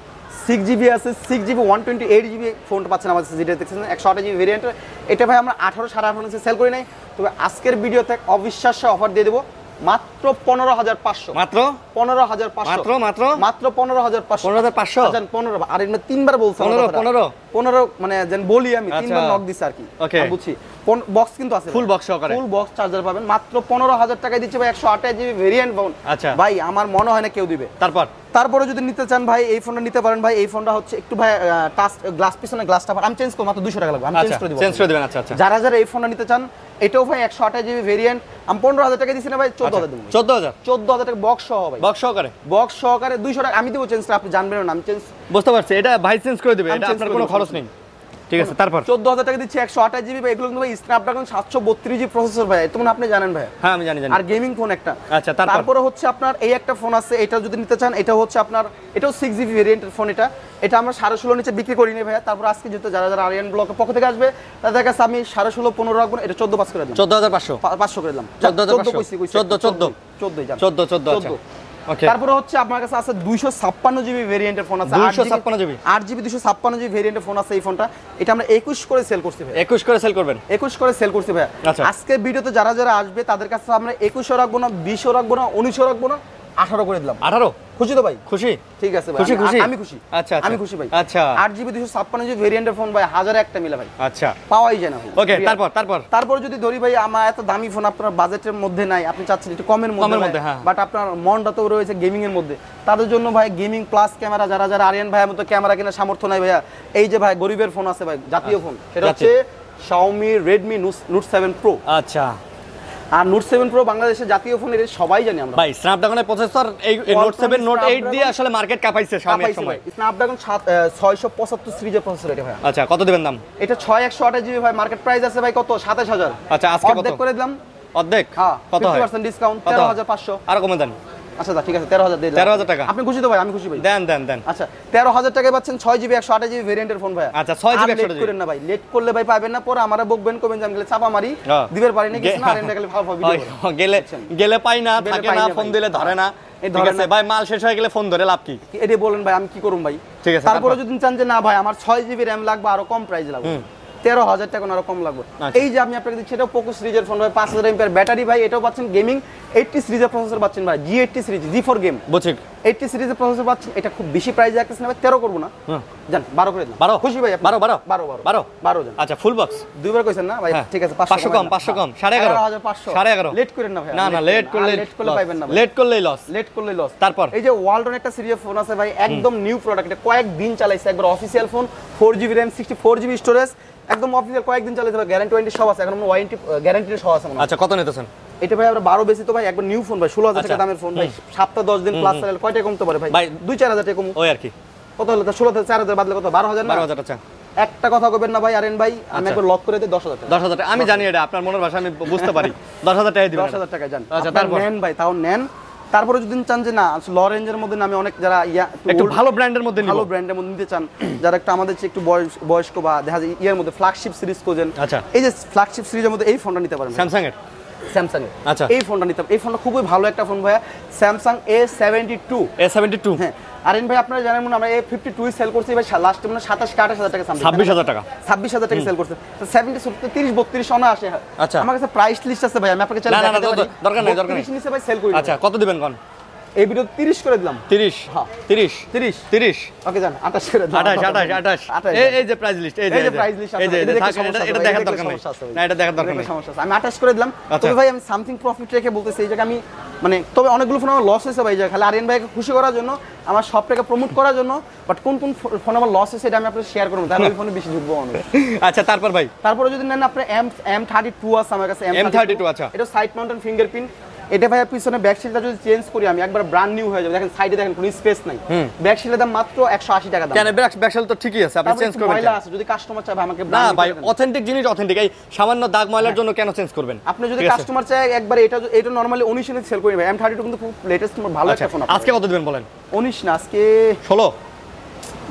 সিক্স জিবি আছে six GB one twenty eight GB ফোনটা পাচ্ছেন আমাদের যেটা দেখছেন একশো আঠাশ জিবি ভেরিয়েন্ট এটা ভাই আমরা আঠারো সাড়ে আঠারো সেল করি নাই। তবে আজকের ভিডিওতে অবিশ্বাস্য অফার দিয়ে দেবো। মাত্র পনেরো হাজার পাঁচশো। মাত্র? পনেরো হাজার পাঁচশো। মাত্র মাত্র? পনেরো হাজার পাঁচশো। পনেরো হাজার পাঁচশো? আচ্ছা, পনেরো আর এমনি তিনবার বলছি পনেরো, পনেরো? পনেরো মানে যেন বলি আমি আচ্ছা। তিনবার নক দিছি আর কি। বুঝছি। বক্স কিন্তু আছে ফুল বক্স সহকারে? ফুল বক্স চার্জার পাবেন। মাত্র পনেরো হাজার টাকায় দিচ্ছে ভাই একশো আঠাশ জিবি ভেরিয়েন্ট ফোন আচ্ছা। ভাই আমার মনে হয় না কেউ দিবে। তারপর? তারপরে যদি নিতে চান ভাই এই ফোনটা নিতে পারেন ভাই। এই ফোনটা হচ্ছে একটু ভাই টাচ গ্লাস পিছনে গ্লাসটা আমি চেঞ্জ করব মাত্র দুশো টাকা লাগবে। আমি চেঞ্জ আচ্ছা করে দিব। চেঞ্জ করে দিবেন আচ্ছা আচ্ছা। যারা যারা এই ফোনটা নিতে চান এটাও ভাই একশো আঠাশ জিবি ভেরিয়েন্ট আমি পনেরো হাজার টাকা দিচ্ছি না ভাই চোদ্দ হাজার দেবো। চোদ্দ হাজার? চোদ্দ হাজার টাকা বক্স সহ ভাই। বক্স সহকারে? বক্স সহকারে দুইশো টাকা। আমি দেবো চেঞ্জ আপনি জানবেন না আমি চেঞ্জ বুঝতে পারছি এটা ভাই চেঞ্জ করে দিবে এটা আপনার কোনো খরচ নেই। ঠিক আছে তারপর? চোদ্দ হাজার টাকা দিচ্ছি একশো আঠাশ জিবি ভাই এগুলো কিন্তু ভাই স্ন্যাপড্রাগন সাতশো বত্রিশ জিবি প্রসেসর ভাই এটা মনে আপনি জানেন ভাই? হ্যাঁ আমি জানি জানি। আর গেমিং ফোন একটা। আচ্ছা, তারপর? তারপরে হচ্ছে আপনার এই একটা ফোন আছে এটা যদি নিতে চান এটা হচ্ছে আপনার এটাও সিক্স জিবি ভেরিয়েন্টের ফোন এটা। এটা আমরা সাড়ে ষোলো নিচে বিক্রি করি নি ভাইয়া। তারপর আজকে যেহেতু যারা যারা আরিয়ান ব্লকের পক্ষ থেকে আসবে তাদের কাছে আমি সাড়ে ষোলো পনেরো রাখব এটা চোদ্দ পাস করে দিলাম। চোদ্দ হাজার পাঁচশো? পা- পাঁচশো করে দিলাম। 14,500 কইছি, কইছি, 14, 14 চোদ্দই যান চোদ্দ চোদ্দ আচ্ছা। ওকে তারপরে হচ্ছে আপনার কাছে আছে দুইশো ছাপ্পান্ন জিবি ভেরিয়েন্টের ফোন আছে। 256 জিবি আট জিবি দুশো ছাপ্পান্ন জিবি ভেরিয়েন্টের ফোন আছে এই ফোনটা এটা আমরা একুশ করে সেল করছি ভাই একুশ করে সেল করবেন? একুশ করে সেল করছি ভাই আচ্ছা। আজকের ভিডিওতে যারা যারা আসবে তাদের কাছে আমরা একুশও রাখব না বিশও রাখব না উনিশও রাখব না আঠারো করে দিলাম। আঠারো? খুশি তো ভাই? খুশি? ঠিক আছে ভাই। খুশি, আমি- খুশি? আমি খুশি। আচ্ছা, আচ্ছা। আমি খুশি ভাই। আচ্ছা। আট জিবি দুশো ছাপ্পান্ন জিবি ভেরিয়েন্টের ফোন ভাই হাজারে একটা মিলে ভাই। আচ্ছা। পাওয়াই যায় না ওকে তারপর তারপর? তারপর যদি ধরি ভাই আমার এত দামি ফোন আপনার বাজেটের মধ্যে নাই আপনি চাচ্ছেন একটু কমের মধ্যে কমের মধ্যে, হ্যাঁ। বাট আপনার মনটা তো রয়েছে গেমিং এর মধ্যে। তাদের জন্য ভাই গেমিং প্লাস ক্যামেরা যারা যারা আরিয়ান ভাইয়ের মতো ক্যামেরা কেনার সামর্থ্য নাই ভাইয়া এই যে ভাই গরিবের ফোন আছে ভাই জাতীয় ফোন সেটা হচ্ছে Xiaomi Redmi Note seven pro আচ্ছা। আর নোট সেভেন প্রো বাংলাদেশের জাতীয় ফোন এটা সবাই জানি আমরা। ভাই স্ন্যাপড্রাগনের প্রসেসর এই নোট সেভেন নোট এইট দিয়ে আসলে মার্কেট কাঁপাইছে এক সময়। স্ন্যাপড্রাগন ছয়শো পঁচাত্তর সিরিজের প্রসেসর এটা ভাই। আচ্ছা কত দেবেন দাম? এটা ছয় একশো আঠাশ জিবি ভাই। মার্কেট প্রাইস আছে ভাই কত? সাতাশ হাজার। আচ্ছা, আজকে অর্ধেক করে দিলাম। অর্ধেক? হ্যাঁ কত পার্সেন্ট ডিসকাউন্ট তেরো হাজার পাঁচশো। আর কমে দেন। আচ্ছা ঠিক আছে তেরো হাজার দিয়ে দিলাম। 13,000 টাকা? আপনি খুশি তো ভাই? আমি খুশি ভাই। দেন দেন দেন। আচ্ছা তেরো হাজার টাকায় পাচ্ছেন ছয় জিবি একশো আঠাশ জিবি ভেরিয়েন্টের ফোন ভাই আচ্ছা, 6 GB লেট করেন না ভাই। লেট করলে ভাই পাবেন না পরে আমরা বকবেন করবেন যে আমি চাপা মারি। দিবের পারি না কিছু না আর হয়, গেলে গেলে পাই না গেলে থাকে না ফোন দিলে ধরে না। ভাই মাল শেষ হয়ে গেলে ফোন ধরে লাভ কি? এটা বলেন ভাই আমি কি করুম ভাই? ঠিক আছে, তারপরে যদি চান যে না ভাই আমার ছয় জিবি র্যাম লাগবে আরও কম প্রাইস লাগবে। তেরো হাজার টাকা আরও কম লাগবে আচ্ছা। এই যে আমি আপনাকে দিচ্ছি এটাও পোকো সিরিজের ফোন ভাই পাঁচ হাজার এমপিআর ব্যাটারি ভাই এটাও পাচ্ছেন গেমিং এইটটি সিরিজের প্রসেসর পাচ্ছেন ভাই G eighty series G four game বুঝছি এইটটি সিরিজের প্রসেসর পাচ্ছেন এটা খুব বেশি প্রাইস রাখতেছেন ভাই তেরো করব না জান বারো করে বারো? খুশি ভাই বারো, বারো? বারো বারো বারো? বারো জান আচ্ছা ফুল বক্স দুইবার কইছেন না ভাই হ্যাঁ। ঠিক আছে পাঁচশো কম, পাঁচশো কম, সাড়ে এগারো। হাজার পাঁচশো সাড়ে এগারো। লেট করেন না ভাই না না লেট করলে লেট করলে পাইবেন না। লেট করলেই লস লেট করলে লস তারপর? এই যে ওয়ালটন একটা সিরিজের ফোন আছে ভাই একদম নিউ প্রোডাক্ট এটা কয়েকদিন চালাইছে একবার official phone four GB RAM sixty four GB storage একদম অফিসিয়াল কয়েকদিন চালাইছে ভাই গ্যারান্টি ওয়ারেন্টি সব আছে এখন ওয়ারেন্টি গ্যারান্টি সব আছে আচ্ছা কত নিতেছেন? এটা ভাই আমরা বারো বেশি তো ভাই একবার নিউ ফোন ভাই ষোলো হাজার টাকা আচ্ছা। দামের ফোন ভাই। সপ্তাহ দশ দিন প্লাস চালালে কয়টা কমতে পারে ভাই? ভাই, দুই চার হাজার টাকা কম ওই আর কি। কত হলো? ষোলো হাজার চার হাজার বাদলে কত? বারো হাজার বারো হাজার আচ্ছা। একটা কথা কবেন না ভাই আরেন ভাই আমি আচ্ছা। একবার লক করে দিই দশ হাজার টাকা। দশ হাজার টাকা। আমি জানি এটা আপনার মনের ভাষা আমি বুঝতে পারি। <laughs> দশ হাজার টাকাই দিবেন দশ হাজার টাকা যান। আচ্ছা, তারপর? নেন ভাই তাও নেন। তারপরে যদি চান যে না ল রেঞ্জের মধ্যে নামে আমি অনেক যারা ইয়া একটু ভালো ব্র্যান্ডের মধ্যে ভালো ব্র্যান্ডের মধ্যে নিতে চান যারা একটু আমাদের একটু বয়স বয়স্ক বা দেখা যায় ইয়ার মধ্যে ফ্ল্যাগশিপ সিরিজ খোঁজেন আচ্ছা। এই যে ফ্ল্যাগশিপ সিরিজের মধ্যে এই ফোনটা নিতে পারেন স্যামসাং এর? স্যামসাং আচ্ছা। এই ফোনটা নিতাম। এই ফোনটা খুবই ভালো একটা ফোন ভাইয়া। Samsung A seventy two A seventy two হ্যাঁ। আরেন ভাই আপনারা জানেন মনে আমরা এ ফিফটি টু সেল করছি। ভাই লাস্ট মানে সাতাশ আঠাশ হাজার টাকা ছাব্বিশ হাজার টাকা। ছাব্বিশ হাজার টাকা সেল করছে। সেভেন্টি তিরিশ বত্রিশ অনা আসে আচ্ছা। আমার কাছে প্রাইস লিস্ট আছে ভাই। আমি আপনাকে। দরকার নেই, দরকার নেই। 32 নিচে ভাই সেল করি আচ্ছা কত দিবেন কোন? এই ভিডিও তিরিশ করে দিলাম। তিরিশ। হ্যাঁ। তিরিশ। তিরিশ। তিরিশ। ওকে জান আঠাশ করে দিলাম আঠাশ আঠাশ আঠাশ। আঠাশ। এই- এই যে প্রাইস লিস্ট এই যে এই যে প্রাইস লিস্ট এই যে এটা- দেখার দরকার নেই। না এটা দেখার দরকার নেই। সমস্যা আছে। আমি আঠাশ করে দিলাম। আচ্ছা। তবে ভাই আমি সামথিং প্রফিট রেখে বলতেছি এই জায়গায় আমি মানে তবে অনেকগুলো ফোন আমার লস হয়েছে ভাই খালি আরিয়ান ভাইকে খুশি করার জন্য আমার সবটাকে প্রমোট করার জন্য বাট কোন কোন ফোন আমার লস হয়েছে এটা আমি আপনাকে শেয়ার করব তাহলে ওই ফোনে বেশি ঢুকবো অনেক আচ্ছা তারপর ভাই? তারপরে যদি নেন আপনার এম এম থার্টি টু আছে আমার কাছে M32 আচ্ছা। এটা সাইড মাউন্টেন ফিঙ্গারপ্রিন্ট এটা ভাই পিছনে ব্যাক সিটটা যদি চেঞ্জ করি আমি একবার ব্র্যান্ড নিউ হয়ে যাবে। দেখেন সাইডে দেখেন কোনো স্পেস নাই। ব্যাক সিটের দাম মাত্র একশো আশি টাকা দাম। কেন ব্যাক ব্যাকশেল তো ঠিকই আছে আপনি চেঞ্জ করবেন ময়লা আছে যদি কাস্টমার চায় ভাই আমাকে না ভাই অথেন্টিক জিনিস অথেন্টিক এই সামান্য দাগ ময়লার জন্য কেন চেঞ্জ করবেন? আপনি যদি কাস্টমার চায় একবার এটা এটা নরমালি উনিশ সেল করি ভাই। এম থার্টি টু কিন্তু খুব লেটেস্ট ভালো আচ্ছা একটা ফোন আজকে কত দিবেন বলেন? উনিশ না আজকে ষোলো।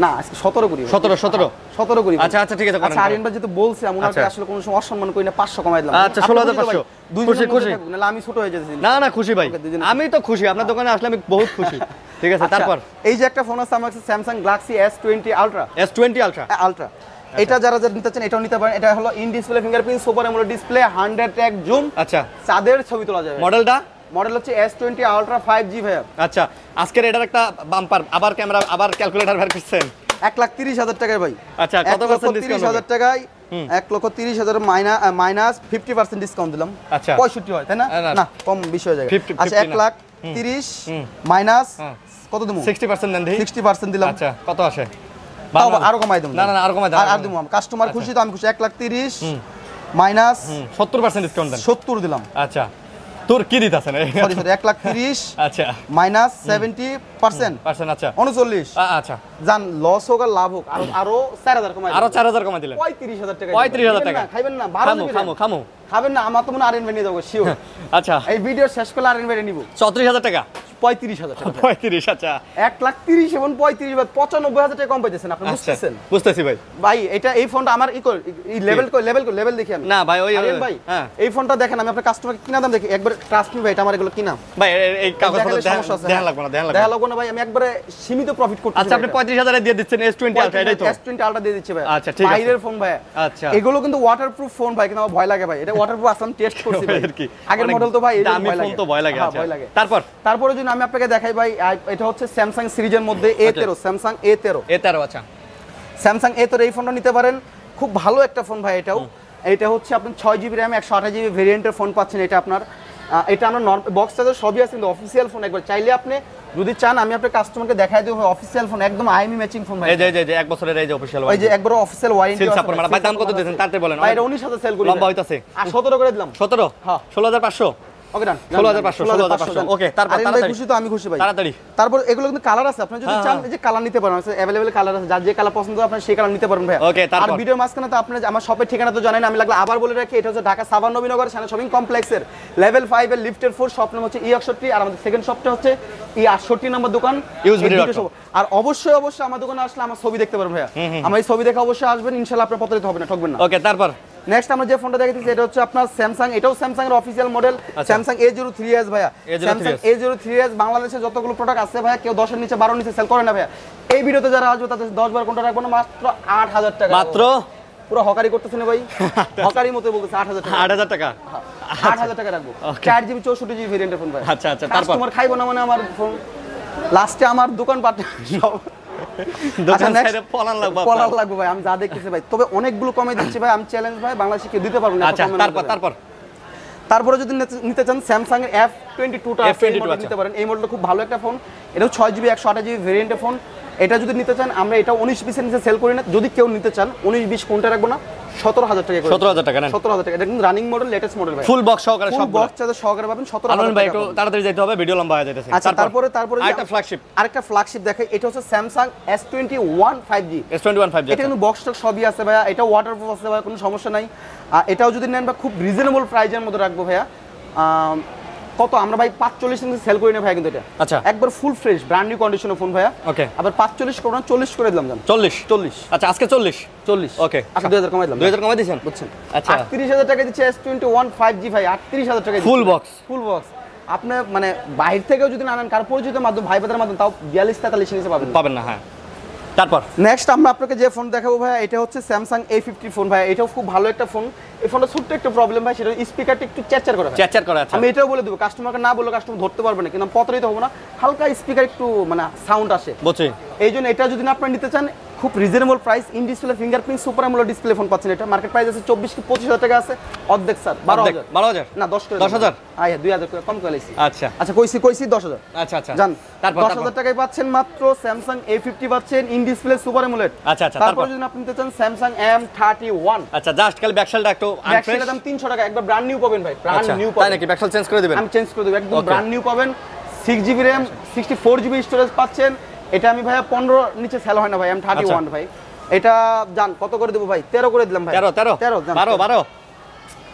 না আজকে সতেরো করি সতেরো সতেরো? সতেরো করি আচ্ছা আচ্ছা ঠিক আছে আচ্ছা আরিয়ান ভাই যেহেতু বলছে আমি আচ্ছা। আসলে কোনো সময় অসম্মান করি না পাঁচশো কমাই দিলাম। আচ্ছা, আপনি 16,500 বুঝতে খুশি, খুশি। আমি ছোট হয়ে যেতেছি না না খুশি ভাই। আমি তো খুশি আপনার দোকানে আসলে আমি বহুত খুশি। ঠিক আছে আচ্ছা, তারপর? এই যে একটা ফোন আছে আমার কাছে Samsung Galaxy S twenty ultra S twenty ultra ultra এটা যারা যারা নিতে চান এটাও নিতে পারেন। এটা হলো in display fingerprint super AMOLED display hundred tag zoom আচ্ছা। চাঁদের ছবি তোলা যাবে। মডেলটা মডেল হচ্ছে S twenty ultra five G ভাইয়া। আচ্ছা আজকের এটার একটা বাম্পার আবার ক্যামেরা আবার ক্যালকুলেটর বের করছেন। এক লাখ তিরিশ হাজার টাকায় ভাই। আচ্ছা, কত তিরিশ হাজার টাকায় এক লক্ষ তিরিশ হাজার মাইনাস ফিফটি পার্সেন্ট ডিসকাউন্ট দিলাম। আচ্ছা। পঁয়ষট্টি হয় তাই না? না, না। না কম বেশি যাবে। 50 আচ্ছা এক লাখ তিরিশ মাইনাস হ্যাঁ। কত দেবো সিক্সটি পার্সেন্ট দেন সিক্সটি পার্সেন্ট দিলাম। আচ্ছা কত আসে? আরও কমাই দেবো। না না আরও কমাই আর আর দেবো কাস্টমার খুশি তো আমি খুশি। এক লাখ তিরিশ মাইনাস সত্তর পার্সেন্ট ডিসকাউন্ট দেন। সত্তর দিলাম। আচ্ছা। তোর কি দিতেছেন সরি সরি এক লাখ তিরিশ আচ্ছা। Minus seventy percent. পার্সেন্ট আচ্ছা। উনচল্লিশ। আ- আচ্ছা। জান লস হোক আর লাভ হোক আরও আরও চার হাজার কমাই আরও চার হাজার কমাই দিলেন। পঁয়ত্রিশ হাজার টাকা পঁয়ত্রিশ হাজার খাইবেন টাকা। না, খাইবেন না বারো খামো জিবি খামো খামো। খাবেন না আমার তো মনে আরেন নিয়ে যাব শিওর <laughs> আচ্ছা। এই ভিডিও শেষ করলে আরেন বেড়ে নিবো। চৌত্রিশ হাজার টাকা? পঁয়ত্রিশ হাজার টাকা। পঁয়ত্রিশ আচ্ছা। এক লাখ তিরিশ এবং পঁয়ত্রিশ বা পঁচানব্বই হাজার টাকা কম পাইতেছেন আপনি আচ্ছা। বুঝতেছেন? বুঝতেছি ভাই। ভাই এটা এই ফোনটা আমার ই লেভেল লেভেল লেভেল দেখি আমি। না ভাই ওই ভাই হ্যাঁ। এই ফোনটা দেখেন আমি আপনার কাস্টমারকে কিনা দাম দেখি। একবার ট্রাস্ট মি ভাই এটা আমার এগুলো কিনা। ভাই এই কাগজ সমস্যা আছে, হ্যাঁ। লাগবে না লাগবে দেখা লাগবে না ভাই আমি একবারে সীমিত প্রফিট করতে আচ্ছা আপনি পঁয়ত্রিশ হাজারে দিয়ে দিচ্ছেন এস টোয়েন্টি আলট্রা এটাই তো। এস টোয়েন্টি আলটা দিয়ে দিচ্ছে ভাই। আচ্ছা, ঠিক আছে। বাইরের ফোন ভাই। আচ্ছা। এগুলো কিন্তু ওয়াটারপ্রুফ ফোন ভাই কিন্তু আমার ভয় লাগে ভাই। এটা ওয়াটারপ্রুফ আসলাম টেস্ট করছি ভাই। আগের মডেল তো ভাই দামি ফোন তো ভয় লাগে হ্যাঁ, আচ্ছা। তারপর? তারপরে যদি আমি আপনাকে দেখাই ভাই এটা হচ্ছে স্যামসাং সিরিজের মধ্যে এ তেরো স্যামসাং এ তেরো। এ তেরো আচ্ছা। স্যামসাং এ তেরো এই ফোনটা নিতে পারেন। খুব ভালো একটা ফোন ভাই এটাও। এটা হচ্ছে আপনার ছয় জিবি র্যাম একশো আঠাশ জিবি ভেরিয়েন্টের ফোন পাচ্ছেন এটা আপনার। এটা আমরা নর্ম বক্স চার্জার সবই আছে কিন্তু অফিসিয়াল ফোন একবার চাইলে আপনি যদি চান আমি আপনার কাস্টমারকে দেখাই দেব অফিসিয়াল ফোন একদম আইএমই ম্যাচিং ফোন ভাই এই যে এই যে- এই এক বছরের এই যে অফিসিয়াল ওই যে একবার অফিসিয়াল ওয়ারেন্টি Seal সাপোর্ট মারা। ভাই, দাম কত দিয়েছেন? তাতে বলেন। ভাই এটা 19000 সেল করি লম্বা। হইতাছে। আর 17 করে দিলাম সতেরো হ্যাঁ। ষোলো হাজার পাঁচশো ওকে ডান 16,500, 16,500 ওকে, তারপর, তাড়াতাড়ি। খুশি তো আমি খুশি ভাই। তাড়াতাড়ি। তারপর এগুলো কিন্তু কালার আছে আপনি যদি চান। যে কালার নিতে পারেন অ্যাভেলেবেল কালার আছে যার যে কালার পছন্দ আপনি সেই কালার নিতে পারেন ভাই Okay, আর ভিডিওর মাঝখানে তো আপনি আমার শপের ঠিকানা তো জানেন আমি লাগলে আবার বলে রাখি এটা হচ্ছে ঢাকা সাবান নবীনগর সেনা শপিং কমপ্লেক্সের লেভেল 5 এর লিফটের 4 শপ নাম হচ্ছে ই 61 আর আমাদের সেকেন্ড শপটা হচ্ছে ই 68 নম্বর দোকান। আর অবশ্যই অবশ্যই আমার দোকানে আসলে আমার ছবি দেখতে পারবেন ভাইয়া। আমার এই ছবি দেখে অবশ্যই আসবেন ইনশাআল্লাহ আপনার পত্রিত হবে না ঠকবেন না। ওকে তারপর? নেক্সট আমরা যে ফোনটা দেখাচ্ছি এটা হচ্ছে আপনার স্যামসাং এটাও স্যামসাং এর official model. Samsung A zero three S ভাইয়া। A03s Samsung A zero three S বাংলাদেশে যতগুলো প্রোডাক্ট আছে ভাইয়া কেউ দশের নিচে বারো নিচে সেল করে না ভাইয়া। এই ভিডিওতে যারা আসবে তাদের দশ বার কোনটা রাখব না মাত্র আট হাজার টাকা। মাত্র? পুরো হকারি করতেছে না ভাই। <laughs> হকারি মতো বলতেছে আট হাজার টাকা। আট হাজার টাকা? আট হাজার টাকা রাখব. চার জিবি চৌষট্টি জিবি ভেরিয়েন্টের ফোন ভাই আচ্ছা, আচ্ছা, তারপর? কাস্টমার খাইবো না মানে আমার ফোন লাস্টে আমার দোকান পাট সব আচ্ছা, পলার। লাগবে ভাই আমি যা দেখতেছি ভাই। তবে অনেকগুলো কমে দিচ্ছি ভাই আমি চ্যালেঞ্জ ভাই বাংলাদেশে কেউ দিতে পারব না আচ্ছা তারপর তারপর? তারপরে যদি নিতে- চান স্যামসাং এর এফ টোয়েন্টি টুটা F22। নিতে পারেন। এই মডেলটা খুব ভালো একটা ফোন এটাও ছয় জিবি একশো আঠাশ জিবি ভেরিয়েন্টের ফোন এটা যদি নিতে চান আমরা এটা উনিশ বিশের নিচে সেল করি না। যদি কেউ নিতে চান উনিশ বিশ কোনটা রাখব না? সতেরো হাজার টাকা সতেরো হাজার টাকা সতেরো হাজার টাকা। এটা কিন্তু রানিং মডেল লেটেস্ট মডেল ভাই। ফুল বক্স সহকারে সব বক্স চার্জার সহকারে পাবেন সতেরো হাজার ভাই একটু তাড়াতাড়ি যেতে হবে ভিডিও লম্বা হয়ে আচ্ছা তারপরে তারপরে আরেকটা ফ্ল্যাগশিপ আরেকটা ফ্ল্যাগশিপ দেখে এটা হচ্ছে Samsung S twenty one five G S twenty one five এটা কিন্তু বক্স টক সবই আছে ভাইয়া। এটা ওয়াটারপ্রুফ আছে ভাইয়া কোনো সমস্যা নাই। আর এটাও যদি নেন বা খুব রিজনেবল প্রাইজের মধ্যে রাখব ভাইয়া। কত? আমরা ভাই পাঁচচল্লিশ ইঞ্চি সেল করি না ভাইয়া কিন্তু এটা। আচ্ছা। একবার ফুল ফ্রেশ ব্র্যান্ড নিউ কন্ডিশনের ফোন ভাইয়া। ওকে আবার পাঁচচল্লিশ করব না চল্লিশ করে দিলাম জান। চল্লিশ? চল্লিশ। আচ্ছা আজকে চল্লিশ? চল্লিশ। ওকে আচ্ছা দুই হাজার কমাই দিলাম। দুই হাজার কমাই দিয়েছেন? বুঝছেন। আচ্ছা। আটত্রিশ হাজার টাকা দিচ্ছে S twenty one five G ভাই আটত্রিশ হাজার টাকা ফুল বক্স ফুল বক্স আপনি মানে বাইরে থেকেও যদি না আনেন কার পরিচিত মাধ্যম ভাই বাদের মাধ্যম তাও বিয়াল্লিশ তেতাল্লিশ নিচে পাবেন। পাবেন না হ্যাঁ। তারপর? নেক্সট আমরা আপনাকে যে ফোন দেখাবো ভাই এটা হচ্ছে স্যামসাং এ ফিফটি ফোন ভাই এটাও খুব ভালো একটা ফোন এই ফোনটা ছোট্ট একটা প্রবলেম ভাই সেটা স্পিকারটা একটু চ্যাচার করা চ্যাচার করা আছে আমি এটাও বলে দেবো কাস্টমারকে না বলে কাস্টমার ধরতে পারবে না কিন্তু আমি পত্রিত হব না। হালকা স্পিকার একটু মানে সাউন্ড আসে। বুঝছি। এই জন্য এটা যদি না আপনারা নিতে চান খুব reasonable price in display fingerprint super AMOLED display phone পাচ্ছেন এটা। মার্কেট প্রাইস আছে চব্বিশ কি পঁচিশ হাজার টাকা আছে। অর্ধেক স্যার বারো হাজার। বারো হাজার? না দশ দশ হাজার? আয় দুই হাজার কম করে আচ্ছা। আচ্ছা কইছি কইছি দশ হাজার। আচ্ছা আচ্ছা। জান তারপর দশ হাজার টাকায় পাচ্ছেন মাত্র স্যামসাং এ ফিফটি পাচ্ছেন ইন ডিসপ্লে সুপার আচ্ছা, আচ্ছা, তারপর? যদি আপনি নিতে চান স্যামসাং এম থার্টি ওয়ান আচ্ছা জাস্ট খালি ব্যাকশালটা একটু দাম তিনশো টাকা একবার ব্র্যান্ড নিউ পাবেন ভাই ব্র্যান্ড আচ্ছা নিউ পাবেন। নাকি ব্যাকশাল চেঞ্জ করে দিবেন? আমি চেঞ্জ করে দেবো একদম ব্র্যান্ড নিউ পাবেন। Six GB RAM sixty four GB storage পাচ্ছেন। এটা আমি ভাইয়া পনেরো নিচে সেল হয় না ভাই এম থার্টি আচ্ছা। ওয়ান ভাই। এটা জান কত করে দেবো ভাই? তেরো করে দিলাম ভাই। তেরো তেরো? তেরো জান, বারো। বারো?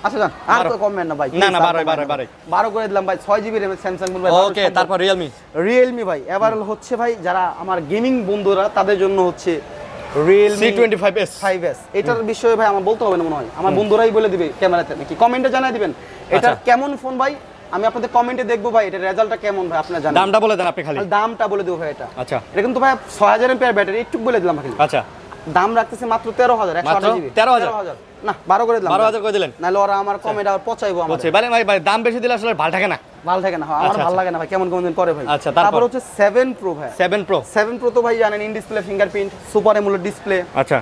আচ্ছা জান আর বারো। তো কমবেন না ভাই না, না, বারোই, না। বারোই। বারো করে দিলাম ভাই ছয় জিবি র্যাম স্যামসাং ভাই ওকে তারপর রিয়েলমি রিয়েলমি ভাই এবার হচ্ছে ভাই যারা আমার গেমিং বন্ধুরা তাদের জন্য হচ্ছে Realme C twenty five S five S এটার বিষয়ে ভাই আমার বলতে হবে না মনে হয়। আমার বন্ধুরাই বলে দিবে ক্যামেরাতে। নাকি কমেন্টে জানাই দিবেন। এটা আচ্ছা। কেমন ফোন ভাই? আমি আপনাদের কমেন্টে দেখব ভাই এটা রেজাল্টটা কেমন ভাই আপনারা জানেন। দামটা বলে দেন আপনি খালি। দামটা বলে দেবো ভাই এটা। আচ্ছা। এটা কিন্তু ভাই ছয় হাজার এমপিআর ব্যাটারি একটু বলে দিলাম আচ্ছা। দাম রাখতেছে মাত্র তেরো হাজার একশো জিবি 13,000? না বারো করে দিলাম। বারো হাজার করে দিলেন? নাহলে ওরা আমার কমেন্ট আবার পচাইবো আমার। ভাই ভাই দাম বেশি দিলে আসলে ভালো থাকে না। ভালো থাকে না হ্যাঁ, আমার আচ্ছা, ভালো আচ্ছা। লাগে না ভাই কেমন কেমন দিন করে ভাই। আচ্ছা, তারপর? হচ্ছে সেভেন প্রো ভাই। সেভেন প্রো সেভেন প্রো তো ভাই জানেন in display fingerprint super AMOLED display আচ্ছা।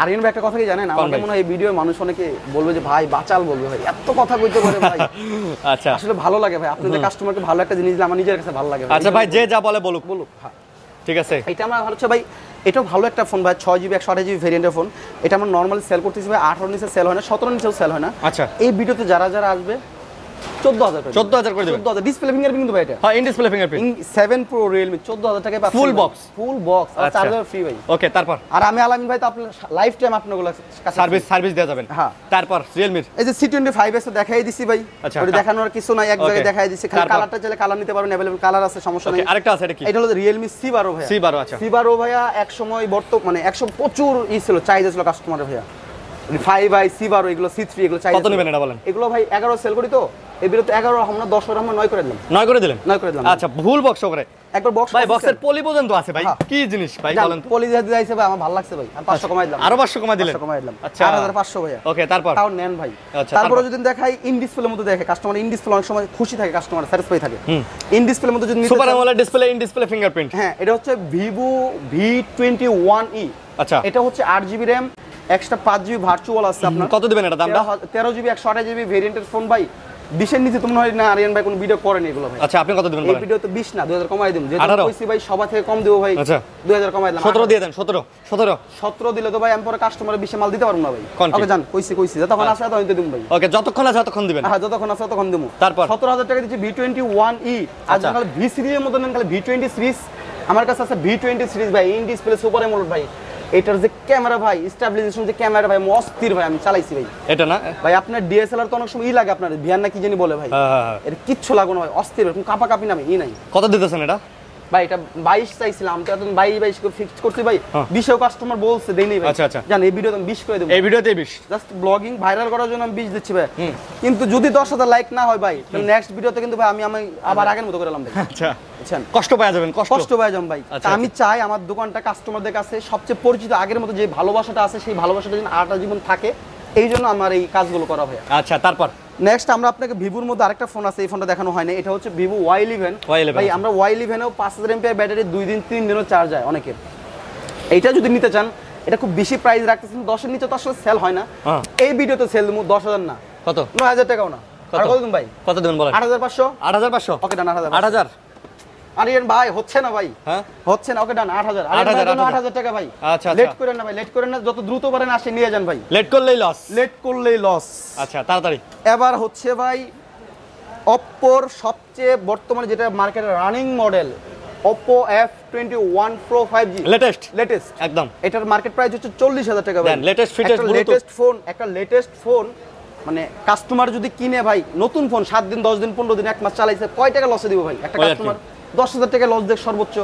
আর ইন ভাই একটা কথা কি জানেন? ভাই? মনে হয় এই ভিডিও মানুষ অনেকে বলবে যে ভাই বাচাল বলবে ভাই। এত কথা কইতে পারে ভাই। <laughs> আচ্ছা। আসলে ভালো লাগে ভাই। আপনাদের কাস্টমারকে ভালো একটা জিনিস দিলে আমার নিজের কাছে ভালো লাগে। আচ্ছা ভাই যে যা বলে বলুক। বলুক হ্যাঁ। ঠিক আছে। এটা আমরা হচ্ছে ভাই এটাও ভালো একটা ফোন ভাই। ছয় জিবি একশো আঠাশ জিবি ভেরিয়েন্টের ফোন এটা আমরা নর্মালি সেল করতেছি ভাই। আঠারো নিচে সেল হয় না সতেরো নিচেও সেল হয় না। আচ্ছা। এই ভিডিওতে যারা যারা আসবে চোদ্দ হাজার চোদ্দ হাজার করে দেবেন। চোদ্দ হাজার। ডিসপ্লে ফিঙ্গারপ্রিন্ট কিন্তু ভাই এটা। হ্যাঁ in display fingerprint seven pro Realme চোদ্দ হাজার টাকায় Full box? ফুল বক্স আর। চার্জার ফ্রি ভাই। ওকে তারপর? আর আমি আলামিন ভাই তো আপনার লাইফ টাইম আপনাগুলো সার্ভিস সার্ভিস দেওয়া যাবেন হ্যাঁ। তারপর রিয়েলমির এই যে সি টোয়েন্টি দেখাই দিছি ভাই। ওটা দেখানোর কিছু নাই এক জায়গায় দেখাই দিছি। খালি কালারটা চাইলে কালার নিতে পারবেন অ্যাভেলেবল কালার আছে সমস্যা ওকে আরেকটা আছে এটা কি? এটা হলো রিয়েলমি সি বারো ভাই সি বারো আচ্ছা। সি বারো ভাইয়া এক সময় বর্ত মানে একশো প্রচুর ই ছিল চাহিদা ছিল কাস্টমারের ভাইয়া। ফাইভ সি বারো এগুলো সি থ্রি এগুলো চাহিদা কত নেবেন এটা বলেন? এগুলো ভাই এগারো সেল করি তো। এই বিরত এগারো আমরা দশ করে আমরা নয় করে দিলাম। নয় করে দিলেন? নয় করে দিলাম। আচ্ছা ভুল বক্স করে একবার বক্স ভাই বক্সের পলি পর্যন্ত আছে ভাই। হ্যাঁ। কি জিনিস ভাই বলেন পলি যাইছে ভাই আমার ভালো লাগছে ভাই। আর পাঁচশো কমাই দিলাম। আরও পাঁচশো কমাই দিলেন? কমাই দিলাম। আচ্ছা। ওকে তারপর? তাও নেন ভাই। আচ্ছা, তারপরে যদি দেখাই ইন ডিসপ্লের মধ্যে দেখে কাস্টমার ইন ডিসপ্লে অনেক সময় খুশি থাকে কাস্টমার স্যাটিসফাই থাকে। ইন ডিসপ্লের মধ্যে যদি super AMOLED display in display fingerprint হ্যাঁ এটা হচ্ছে Vivo V twenty one E আচ্ছা। এটা হচ্ছে আট জিবি র্যাম এক্সট্রা পাঁচ জিবি ভার্চুয়াল আছে আপনার। কত দিবেন এটা দামটা? তেরো জিবি একশো আঠাশ জিবি ভেরিয়েন্টের ফোন ভাই। বিশের নিচে তো মনে হয় না আরিয়ান ভাই কোনো ভিডিও করেনি এগুলো ভাই। আচ্ছা আপনি কত দিবেন এই ভিডিও তো বিশ না দুই হাজার কমাই দিব। যেহেতু কইছি ভাই সবার থেকে কম দেবো ভাই আচ্ছা। দুই হাজার কমাই দিলাম। সতেরো দিয়ে দেন সতেরো সতেরো। সতেরো দিলে তো ভাই আমি পরে কাস্টমারের বিশে মাল দিতে পারব না ভাই। ওকে জান কইছি কইছি। যতক্ষণ আছে তখন দিতে দিম ভাই। ওকে যতক্ষণ আছে ততক্ষণ দিবেন। হ্যাঁ যতক্ষণ আছে ততক্ষণ দেবো। তারপর? সতেরো হাজার টাকা দিচ্ছি ভি টোয়েন্টি ওয়ান ই আর আচ্ছা। যখন ভি সিরিজের মধ্যে নেন তাহলে ভি টোয়েন্টি সিরিজ আমার কাছে আছে ভি টোয়েন্টি সিরিজ ভাই ইন ডিসপ্লে সুপার এমোলেড ভাই। এটার যে ক্যামেরা ভাই স্টাবলিজেশন যে ক্যামেরা ভাই অস্থির ভাই আমি চালাইছি ভাই। এটা না? ভাই আপনার ডিএসএলআর তো অনেক সময় ই লাগে আপনার ভিয়ান না কি জানি বলে ভাই। হ্যাঁ, হ্যাঁ, হ্যাঁ। এটা কিচ্ছু লাগো না ভাই অস্থির কাপা কাপি নামে ই নাই। কত দিতেছেন এটা? ভাই এটা বাইশ চাইছিলাম তো এখন করে ফিক্স করছি ভাই। হ্যাঁ। বিশেও কাস্টমার বলছে দেই নেই ভাই। আচ্ছা, আচ্ছা। জান এই আমি বিশ করে দেবো। এই ভিডিওতে বিশ। জাস্ট ব্লগিং ভাইরাল করার জন্য আমি বিশ দিচ্ছি ভাই। কিন্তু যদি দশ হাজার লাইক না হয় ভাই তাহলে নেক্সট ভিডিওতে কিন্তু ভাই আমি আমি আবার আগের মতো করে এলাম ভাই। আচ্ছা। বুঝছেন? কষ্ট পাওয়া যাবেন কষ্ট। কষ্ট পাই যাম ভাই। আচ্ছা, আমি চাই আমার দোকানটা কাস্টমারদের কাছে সবচেয়ে পরিচিত আগের মতো যে ভালোবাসাটা আছে সেই ভালোবাসাটা যেন আটা জীবন থাকে এই জন্য আমার এই কাজগুলো করা হয় আচ্ছা তারপর? নেক্সট আমরা আপনাকে ভিভোর মধ্যে আরেকটা ফোন আছে এই ফোনটা দেখানো হয় না এটা হচ্ছে ভিভো ওয়াই ইলেভেন ভাই আমরা ওয়াই ইলেভেনেও পাঁচ হাজার এমপিআর ব্যাটারি দুই দিন তিন দিনও চার্জ হয় অনেকের। এইটা যদি নিতে চান এটা খুব বেশি প্রাইস রাখতেছেন দশের নিচে তো আসলে সেল হয় না। হ্যাঁ। এই ভিডিওতে সেল দেবো দশ হাজার না। কত? নয় হাজার টাকাও না। কত? দেবেন দিন ভাই? কত দেবেন বলেন? আট হাজার পাঁচশো। আট হাজার পাঁচশো? ওকে আট হাজার আট হাজার? আরে ভাই হচ্ছে না ভাই? হ্যাঁ? হচ্ছে না ওকে ডান 8,000, আট 8,000 টাকা ভাই। আচ্ছা, লেট আচ্ছা। করেন না ভাই লেট করেন না যত দ্রুত পারেন আসে নিয়ে যান ভাই। লেট করলেই লস লেট করলেই লস আচ্ছা তাড়াতাড়ি। এবার হচ্ছে ভাই অপ্পোর সবচেয়ে বর্তমানে যেটা মার্কেটে running model one pro five G latest latest একদম। এটার মার্কেট প্রাইস হচ্ছে চল্লিশ হাজার টাকা ভাই। latest লেটেস্ট ফোন একটা লেটেস্ট ফোন মানে কাস্টমার যদি কিনে ভাই নতুন ফোন সাত দিন দশ দিন পনেরো দিন এক মাস চালাইছে কয় টাকা লসে দিব ভাই? একটা। কাস্টমার দশ হাজার টাকা লস দেখ সর্বোচ্চ।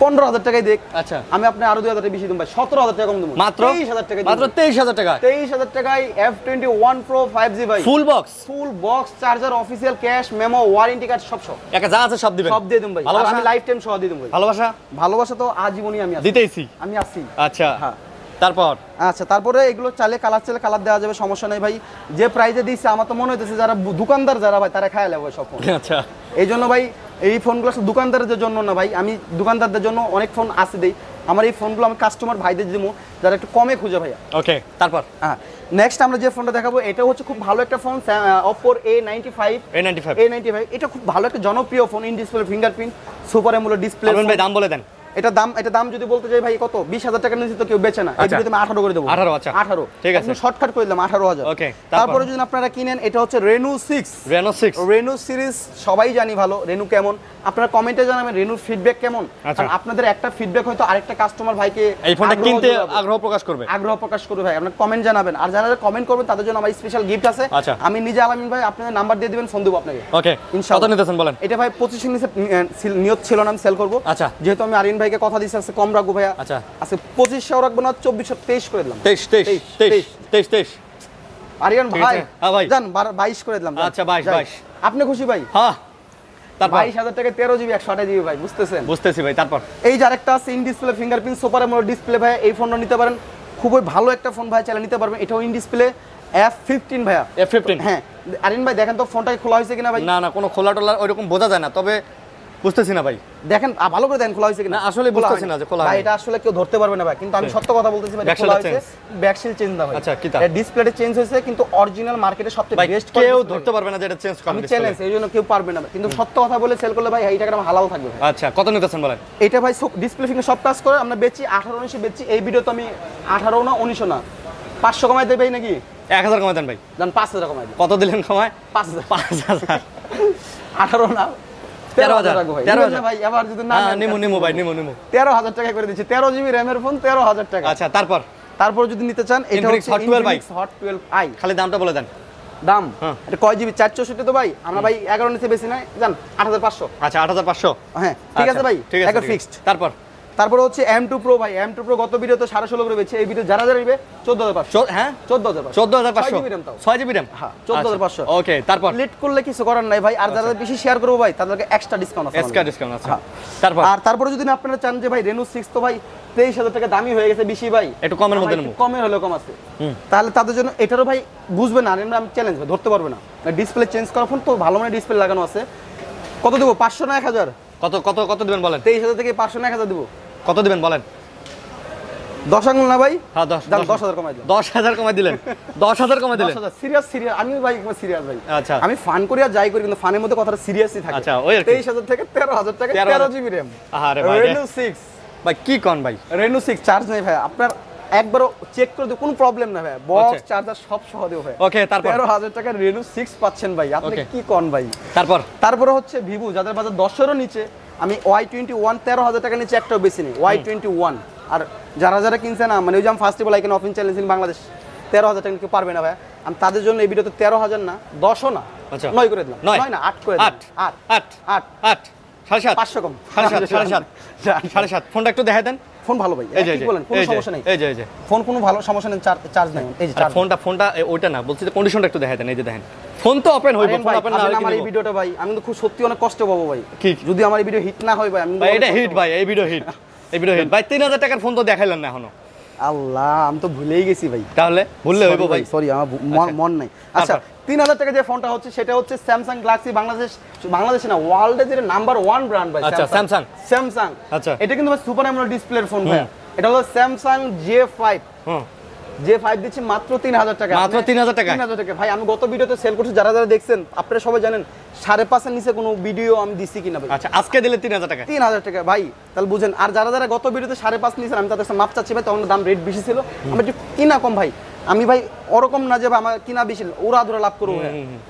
পনেরো হাজার টাকাই দেখ। আচ্ছা। আমি আপনি আরও দুই হাজার বেশি ভাই। সতেরো হাজার টাকা কম দেবো। মাত্র? তেইশ হাজার টাকা মাত্র তেইশ হাজার টাকা? তেইশ হাজার টাকায় F twenty one pro five G ভাই। Full box full box charger official cash memo warranty card সব সব। একা যা আছে সব দিবেন। সব দিয়ে দেবো ভাই? আমি লাইফ টাইম সহ দিয়ে দেবো ভালোবাসা? ভালোবাসা তো আজীবনই আমি আছি। দিতেইছি। আমি আছি। আচ্ছা। হ্যাঁ। তারপর? আচ্ছা তারপরে এগুলো চালে কালার চালে কালার দেওয়া যাবে সমস্যা নেই ভাই। যে প্রাইজে দিচ্ছে আমার তো মনে হইতেছে যারা দোকানদার যারা ভাই তারা খায় লাগবে সব আচ্ছা। এই জন্য ভাই এই ফোনগুলো আসলে দোকানদারদের জন্য না ভাই। আমি দোকানদারদের জন্য অনেক ফোন আসে দেই। আমার এই ফোনগুলো আমি কাস্টমার ভাইদের দিব যারা একটু কমে খুঁজে ভাইয়া। ওকে তারপর? হ্যাঁ নেক্সট আমরা যে ফোনটা দেখাবো এটা হচ্ছে খুব ভালো একটা phone অপোর A ninety five A ninety five A ninety five এটা খুব ভালো একটা জনপ্রিয় phone in display fingerprint super AMOLED display ভাই দাম বলে দেন। এটা দাম এটা দাম যদি বলতে যাই ভাই কত? বিশ হাজার টাকার নিচে তো কেউ বেচে না। আচ্ছা। এটা তুমি আঠারো করে দেবো। 18 আচ্ছা। আঠারো। ঠিক আছে। শর্টকাট করে দিলাম আঠারো হাজার। Okay, তারপরে? যদি আপনারা কিনেন এটা হচ্ছে Reno six Reno six Reno series সবাই জানি ভালো রেনু কেমন। আপনারা কমেন্টে জানাবেন রেনুর ফিডব্যাক কেমন। আচ্ছা। আপনাদের একটা ফিডব্যাক হয়তো আরেকটা কাস্টমার ভাইকে এই ফোনটা কিনতে আগ্রহ প্রকাশ করবে। আগ্রহ প্রকাশ করবে ভাই আপনার কমেন্ট জানাবেন। আর যারা কমেন্ট করবেন তাদের জন্য আমার স্পেশাল গিফট আছে। আচ্ছা। আমি নিজে আলামিন ভাই আপনাদের নাম্বার দিয়ে দিবেন ফোন দেবো আপনাকে। ওকে ইনশাআল্লাহ। নিতেছেন বলেন? এটা ভাই পঁচিশ নিচে নিয়ত ছিল না আমি সেল করব। আচ্ছা। যেহেতু আমি আরিন ভাইকে কথা দিচ্ছি আছে কম রাখব ভাইয়া। আচ্ছা। আজকে পঁচিশশো রাখব না চব্বিশশো তেইশ করে দিলাম। তেইশ তেইশ তেইশ, তেইশ তেইশ। আরিয়ান ভাই হ্যাঁ ভাই। জান বাইশ করে দিলাম আচ্ছা, বাইশ। বাইশ। আপনি খুশি ভাই? হ্যাঁ। তারপর? বাইশ হাজার টাকা তেরো জিবি একশো আঠাশ জিবি ভাই বুঝতেছেন? বুঝতেছি ভাই তারপর? এই যে আরেকটা আছে in display fingerprint super AMOLED display ভাই এই ফোনটা নিতে পারেন। খুবই ভালো একটা ফোন ভাই চালিয়ে নিতে পারবেন। এটাও ইন ডিসপ্লে এফ ফিফটিন ভাইয়া। এফ ফিফটিন হ্যাঁ। আরিন ভাই দেখেন তো ফোনটা খোলা হয়েছে কিনা ভাই? না না কোনো খোলা টোলা ওইরকম বোঝা যায় না। তবে বুঝতেছি না ভাই। দেখেন ভালো করে দেখেন খোলা হয়েছে কিনা? আসলে বুঝতেছি না যে খোলা ভাই এটা আসলে কেউ ধরতে পারবে না ভাই। কিন্তু আমি সত্য কথা বলতেছি ভাই খোলা হয়েছে। ব্যাকশিল চেঞ্জ না ভাই। আচ্ছা, কি তা? ডিসপ্লেটা চেঞ্জ হয়েছে কিন্তু অরিজিনাল মার্কেটে সবচেয়ে বেস্ট কেউ ধরতে পারবে না যে এটা চেঞ্জ আমি চ্যালেঞ্জ এই জন্য কেউ পারবে না কিন্তু সত্য কথা বলে সেল করলে ভাই এই টাকাটা আমার হালাল থাকবে আচ্ছা কত নিতেছেন বলেন? এটা ভাই ডিসপ্লে ফিঙ্গার সব কাজ করে আমরা বেচি আঠারো উনিশে বেচি। এই ভিডিও তো আমি আঠারো না উনিশশো না। পাঁচশো কমাই দেবে নাকি? এক হাজার কমাই দেন ভাই। পাঁচ হাজার কমাই দিই কত দিলেন কমায়? পাঁচ হাজার। পাঁচ হাজার। আঠারো না তেরো হাজার। তেরো হাজার। ভাই এবার যদি না নিমু নিমু ভাই নিমু নিমু। তেরো হাজার টাকা করে দিচ্ছি। তেরো জিবি র্যামের ফোন তেরো হাজার টাকা। আচ্ছা তারপর? তারপর যদি নিতে চান এটা হচ্ছে Hot 12 হট টুয়েলভ আই খালি দামটা বলে দেন। দাম? হ্যাঁ। এটা কয় জিবি? চার চৌষট্টি তো ভাই। আমরা ভাই এগারো নিচে বেশি নাই। জান আট হাজার পাঁচশো। আচ্ছা আট হাজার পাঁচশো। হ্যাঁ ঠিক আছে ভাই। ঠিক আছে একটা ঠিক আছে। ফিক্সড তারপর? তারপরে হচ্ছে এম টু প্রো ভাই এম টু প্রো গত ভিডিওতে সাড়ে ষোলো করে বেছে এই ভিডিও যারা যারা নিবে চোদ্দ হাজার পাঁচশো। হ্যাঁ? চোদ্দ হাজার পাঁচশো। চোদ্দ হাজার পাঁচশো ছয় জিবি RAM তাও। ছয় জিবি র্যাম হ্যাঁ, 14,500 ওকে তারপর? লেট করলে কিছু করার নাই ভাই। আর যারা বেশি শেয়ার করব ভাই তাদেরকে এক্সট্রা ডিসকাউন্ট আছে আমাদের। ডিসকাউন্ট আছে। হ্যাঁ। তারপর? আর তারপরে যদি আপনারা চান যে ভাই রেনু সিক্স তো ভাই তেইশ হাজার টাকা দামি হয়ে গেছে বেশি ভাই একটু কমের মধ্যে। কমের হলেও কম আছে। তাহলে তাদের জন্য এটারও ভাই বুঝবে না আমি চ্যালেঞ্জ ধরতে পারবে না। ডিসপ্লে চেঞ্জ করার ফোন তো ভালো মানে ডিসপ্লে লাগানো আছে। কত দেবো? পাঁচশো না এক হাজার? কত কত কত দিবেন বলেন? তেইশ হাজার থেকে পাঁচশো না এক হাজার দেবো। কত দিবেন বলেন? দশ আঙুল না ভাই? হ্যাঁ দশ দশ- হাজার কমাই দিলাম। দশ হাজার কমাই দিলেন। দশ হাজার কমাই দিলেন। সিরিয়াস সিরিয়াস আমি ভাই সিরিয়াস ভাই। আচ্ছা। আমি ফান করি আর যাই করি কিন্তু ফানের মধ্যে কথাটা সিরিয়াসই থাকে। আচ্ছা, ওই। তেইশ হাজার থেকে তেরো হাজার টাকা 13,000 তেরো জিবি র্যাম। আরে ভাই রেনু সিক্স ভাই কি কন ভাই? রেনু সিক্স চার্জ নেই ভাই। আপনার একবারও চেক করে দিও কোনো প্রবলেম না ভাই। বক্স। চার্জার সব সহ দেবো ভাই। ওকে তারপর? তেরো হাজার টাকা রেনু সিক্স পাচ্ছেন ভাই। আপনি কি কন ভাই? তারপর? তারপরে হচ্ছে ভিভো যাদের বাজার দশেরও নিচে আমি ওয়াই টোয়েন্টি ওয়ান তেরো হাজার টাকা নিচে একটাও বেশি নেই। ওয়াই টোয়েন্টি ওয়ান আর যারা যারা কিনছে না মানে ওই যে আমি ফার্স্ট বল icon often challenge in Bangladesh তেরো হাজার টাকা কেউ পারবে না ভাই। আমি তাদের জন্য এই ভিডিওতে তেরো হাজার না দশও না আচ্ছা। নয় করে দিলাম। নয়? না আট করে আট? দিলাম। আট। আট? আট। আট? সাড়ে সাত? পাঁচশো কম। সাড়ে সাত সাড়ে সাত। <laughs> সাড়ে সাত। ফোনটা একটু দেখাই দেন। ফোন ভালো ভাই। এই যে বলেন কোনো সমস্যা নেই। এই যে এই যে। ফোন কোনো ভালো সমস্যা নেই চার্জ নেই। এই যে চার্জ। ফোনটা ফোনটা ওইটা না বলছি যে কন্ডিশনটা একটু দেখাই দেন এই যে দেখেন। ফোন তো ওপেন হইব ফোন ওপেন না আমার এই ভিডিওটা ভাই আমি তো খুব সত্যি অনেক কষ্ট পাবো ভাই। কি? যদি আমার এই ভিডিও হিট না হয় ভাই আমি ভাই এটা হিট ভাই এই ভিডিও হিট এই ভিডিও হিট ভাই তিন হাজার টাকার ফোন তো দেখাইলেন না এখনও। আল্লাহ আমি তো ভুলেই গেছি ভাই। তাহলে ভুললে হইব ভাই সরি আমার মন- মন নাই। আচ্ছা তিন হাজার টাকা যে ফোনটা হচ্ছে সেটা হচ্ছে স্যামসাং গ্যালাক্সি বাংলাদেশ বাংলাদেশে না ওয়ার্ল্ডে যেটা নাম্বার ওয়ান ব্র্যান্ড ভাই আচ্ছা, Samsung। স্যামসাং আচ্ছা। এটা কিন্তু সুপার অ্যামোলেড ডিসপ্লের ফোন ভাই। এটা হলো Samsung J five J five দিচ্ছি মাত্র তিন হাজার টাকা। মাত্র 3,000 টাকায়? তিন হাজার টাকা। ভাই আমি গত ভিডিওতে সেল করছি যারা যারা দেখছেন আপনারা সবাই জানেন সাড়ে পাঁচের নিচে কোনো ভিডিও আমি দিচ্ছি কিনা ভাই। আচ্ছা আজকে দিলে তিন হাজার টাকা। তিন হাজার টাকা ভাই তাহলে বুঝেন। আর যারা যারা গত ভিডিওতে সাড়ে পাঁচ নিয়েছেন আমি তাদের মাপ চাচ্ছি ভাই তখন দাম রেট বেশি ছিল। আমার একটু কিনা কম ভাই। আমি ভাই ওরকম না যে আমার কিনা বেশি ওরা ধরে লাভ করব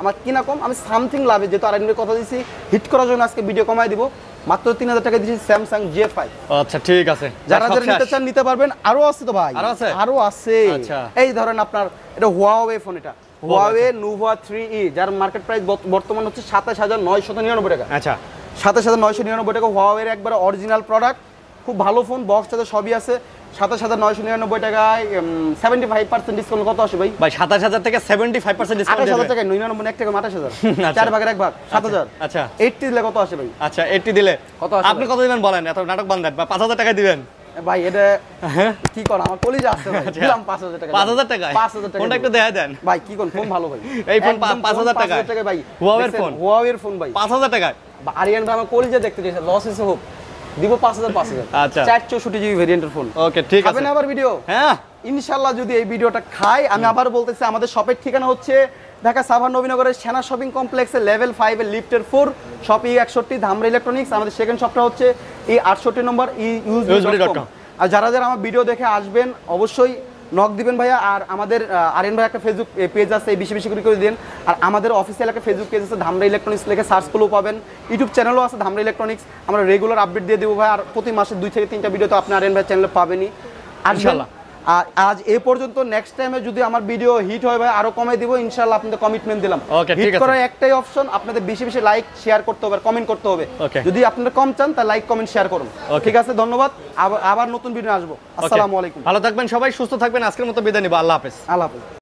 আমার কিনা কম আমি সামথিং লাভে। যেহেতু আর কথা দিয়েছি হিট করার জন্য আজকে ভিডিও কমাই দিব। মাত্র তিন হাজার টাকা দিয়েছি স্যামসাং জে ফাইভ আচ্ছা ঠিক আছে। যারা যারা নিতে চান নিতে পারবেন আরও আছে তো ভাই। আরও আছে? আরও আছে। আচ্ছা। এই ধরেন আপনার এটা হুয়াওয়ে ফোন এটা। হুয়াওয়ে নুভা থ্রি ই যার মার্কেট প্রাইস বর্তমান হচ্ছে সাতাশ হাজার নয়শত নিরানব্বই টাকা। আচ্ছা। সাতাশ হাজার নয়শো নিরানব্বই টাকা হুয়াওয়ের একবার অরিজিনাল প্রোডাক্ট খুব ভালো ফোন বক্স চার্জার সবই আছে। সাতাশ হাজার নয়শো নিরানব্বই টাকায় সেভেন্টি ফাইভ পার্সেন্ট ডিসকাউন্ট কত আসে ভাই? ভাই সাতাশ হাজার থেকে সেভেন্টি ফাইভ পার্সেন্ট আঠাশ হাজার টাকায় নিরানব্বই এক টাকা আঠাশ হাজার। <laughs> আচ্ছা। চার ভাগের এক ভাগ সাত হাজার। আচ্ছা। এইটটি দিলে কত আসে ভাই? আচ্ছা এইটটি দিলে। কত আসে আপনি কত দিবেন বলেন? এত নাটক বান্ধেন বা পাঁচ হাজার টাকা দিবেন। ভাই এটা কি কর? আমার কলিজা আছে ভাই। আচ্ছা। দিলাম পাঁচ হাজার টাকা পাঁচ হাজার টাকায়? পাঁচ হাজার টাকা ফোনটা একটু। দেখা দেন। ভাই কি কোন ফোন ভালো ভাই? এই ফোন পা- একদম পাঁচ হাজার ফোন টাকায়? টাকায় ভাই। Huawei-র ফোন? Huawei-র ফোন ভাই। পাঁচ হাজার টাকায়। বা আরিয়ান ভাই আমার কলিজা দেখতে চাইছে। লস এসে হোক দিব পাঁচ হাজার পাঁচ হাজার। আচ্ছা। চার চৌষট্টি জিবি ভেরিয়েন্টের ফোন ওকে ঠিক আছে। আবার ভিডিও হ্যাঁ। ইনশাল্লাহ যদি এই ভিডিওটা খাই আমি আবার বলতেছি আমাদের শপের ঠিকানা হচ্ছে ঢাকা সাভার নবীনগরের সেনা শপিং কমপ্লেক্সের লেভেল ফাইভের লিফটের ফোর শপ ই একষট্টি ধামরা ইলেকট্রনিক্স আমাদের সেকেন্ড শপটা হচ্ছে এই আটষট্টি নম্বর ই Useberry.com আর যারা যারা আমার ভিডিও দেখে আসবেন অবশ্যই নক দিবেন ভাইয়া আর আমাদের আরেন ভাই একটা ফেসবুক পেজ আছে এই বেশি বেশি করে করে দিন। আর আমাদের অফিসিয়াল একটা ফেসবুক পেজ আছে ধামরা ইলেকট্রনিক্স লেখে সার্চ করলেও পাবেন। ইউটিউব চ্যানেলও আছে ধামরা ইলেকট্রনিক্স আমরা রেগুলার আপডেট দিয়ে দেবো ভাই আর প্রতি মাসে দুই থেকে তিনটা ভিডিও তো আপনি আরেন ভাই চ্যানেলে পাবেনই। আর ইনশাল্লাহ। আর আজ এ পর্যন্ত নেক্সট টাইমে যদি আমার ভিডিও হিট হয় ভাই আরও কমে দিব ইনশাআল্লাহ আপনাদের কমিটমেন্ট দিলাম। হিট ঠিক আছে। করার একটাই অপশন আপনাদের বেশি বেশি লাইক শেয়ার করতে হবে কমেন্ট করতে হবে। যদি আপনারা কম চান তাহলে লাইক কমেন্ট শেয়ার করুন। ঠিক আছে ধন্যবাদ। আবার নতুন ভিডিও আসব. আসসালামু আলাইকুম। ভালো থাকবেন সবাই সুস্থ থাকবেন। আজকের মতো বিদায় নিব। আল্লাহ হাফেজ। আল্লাহ হাফেজ।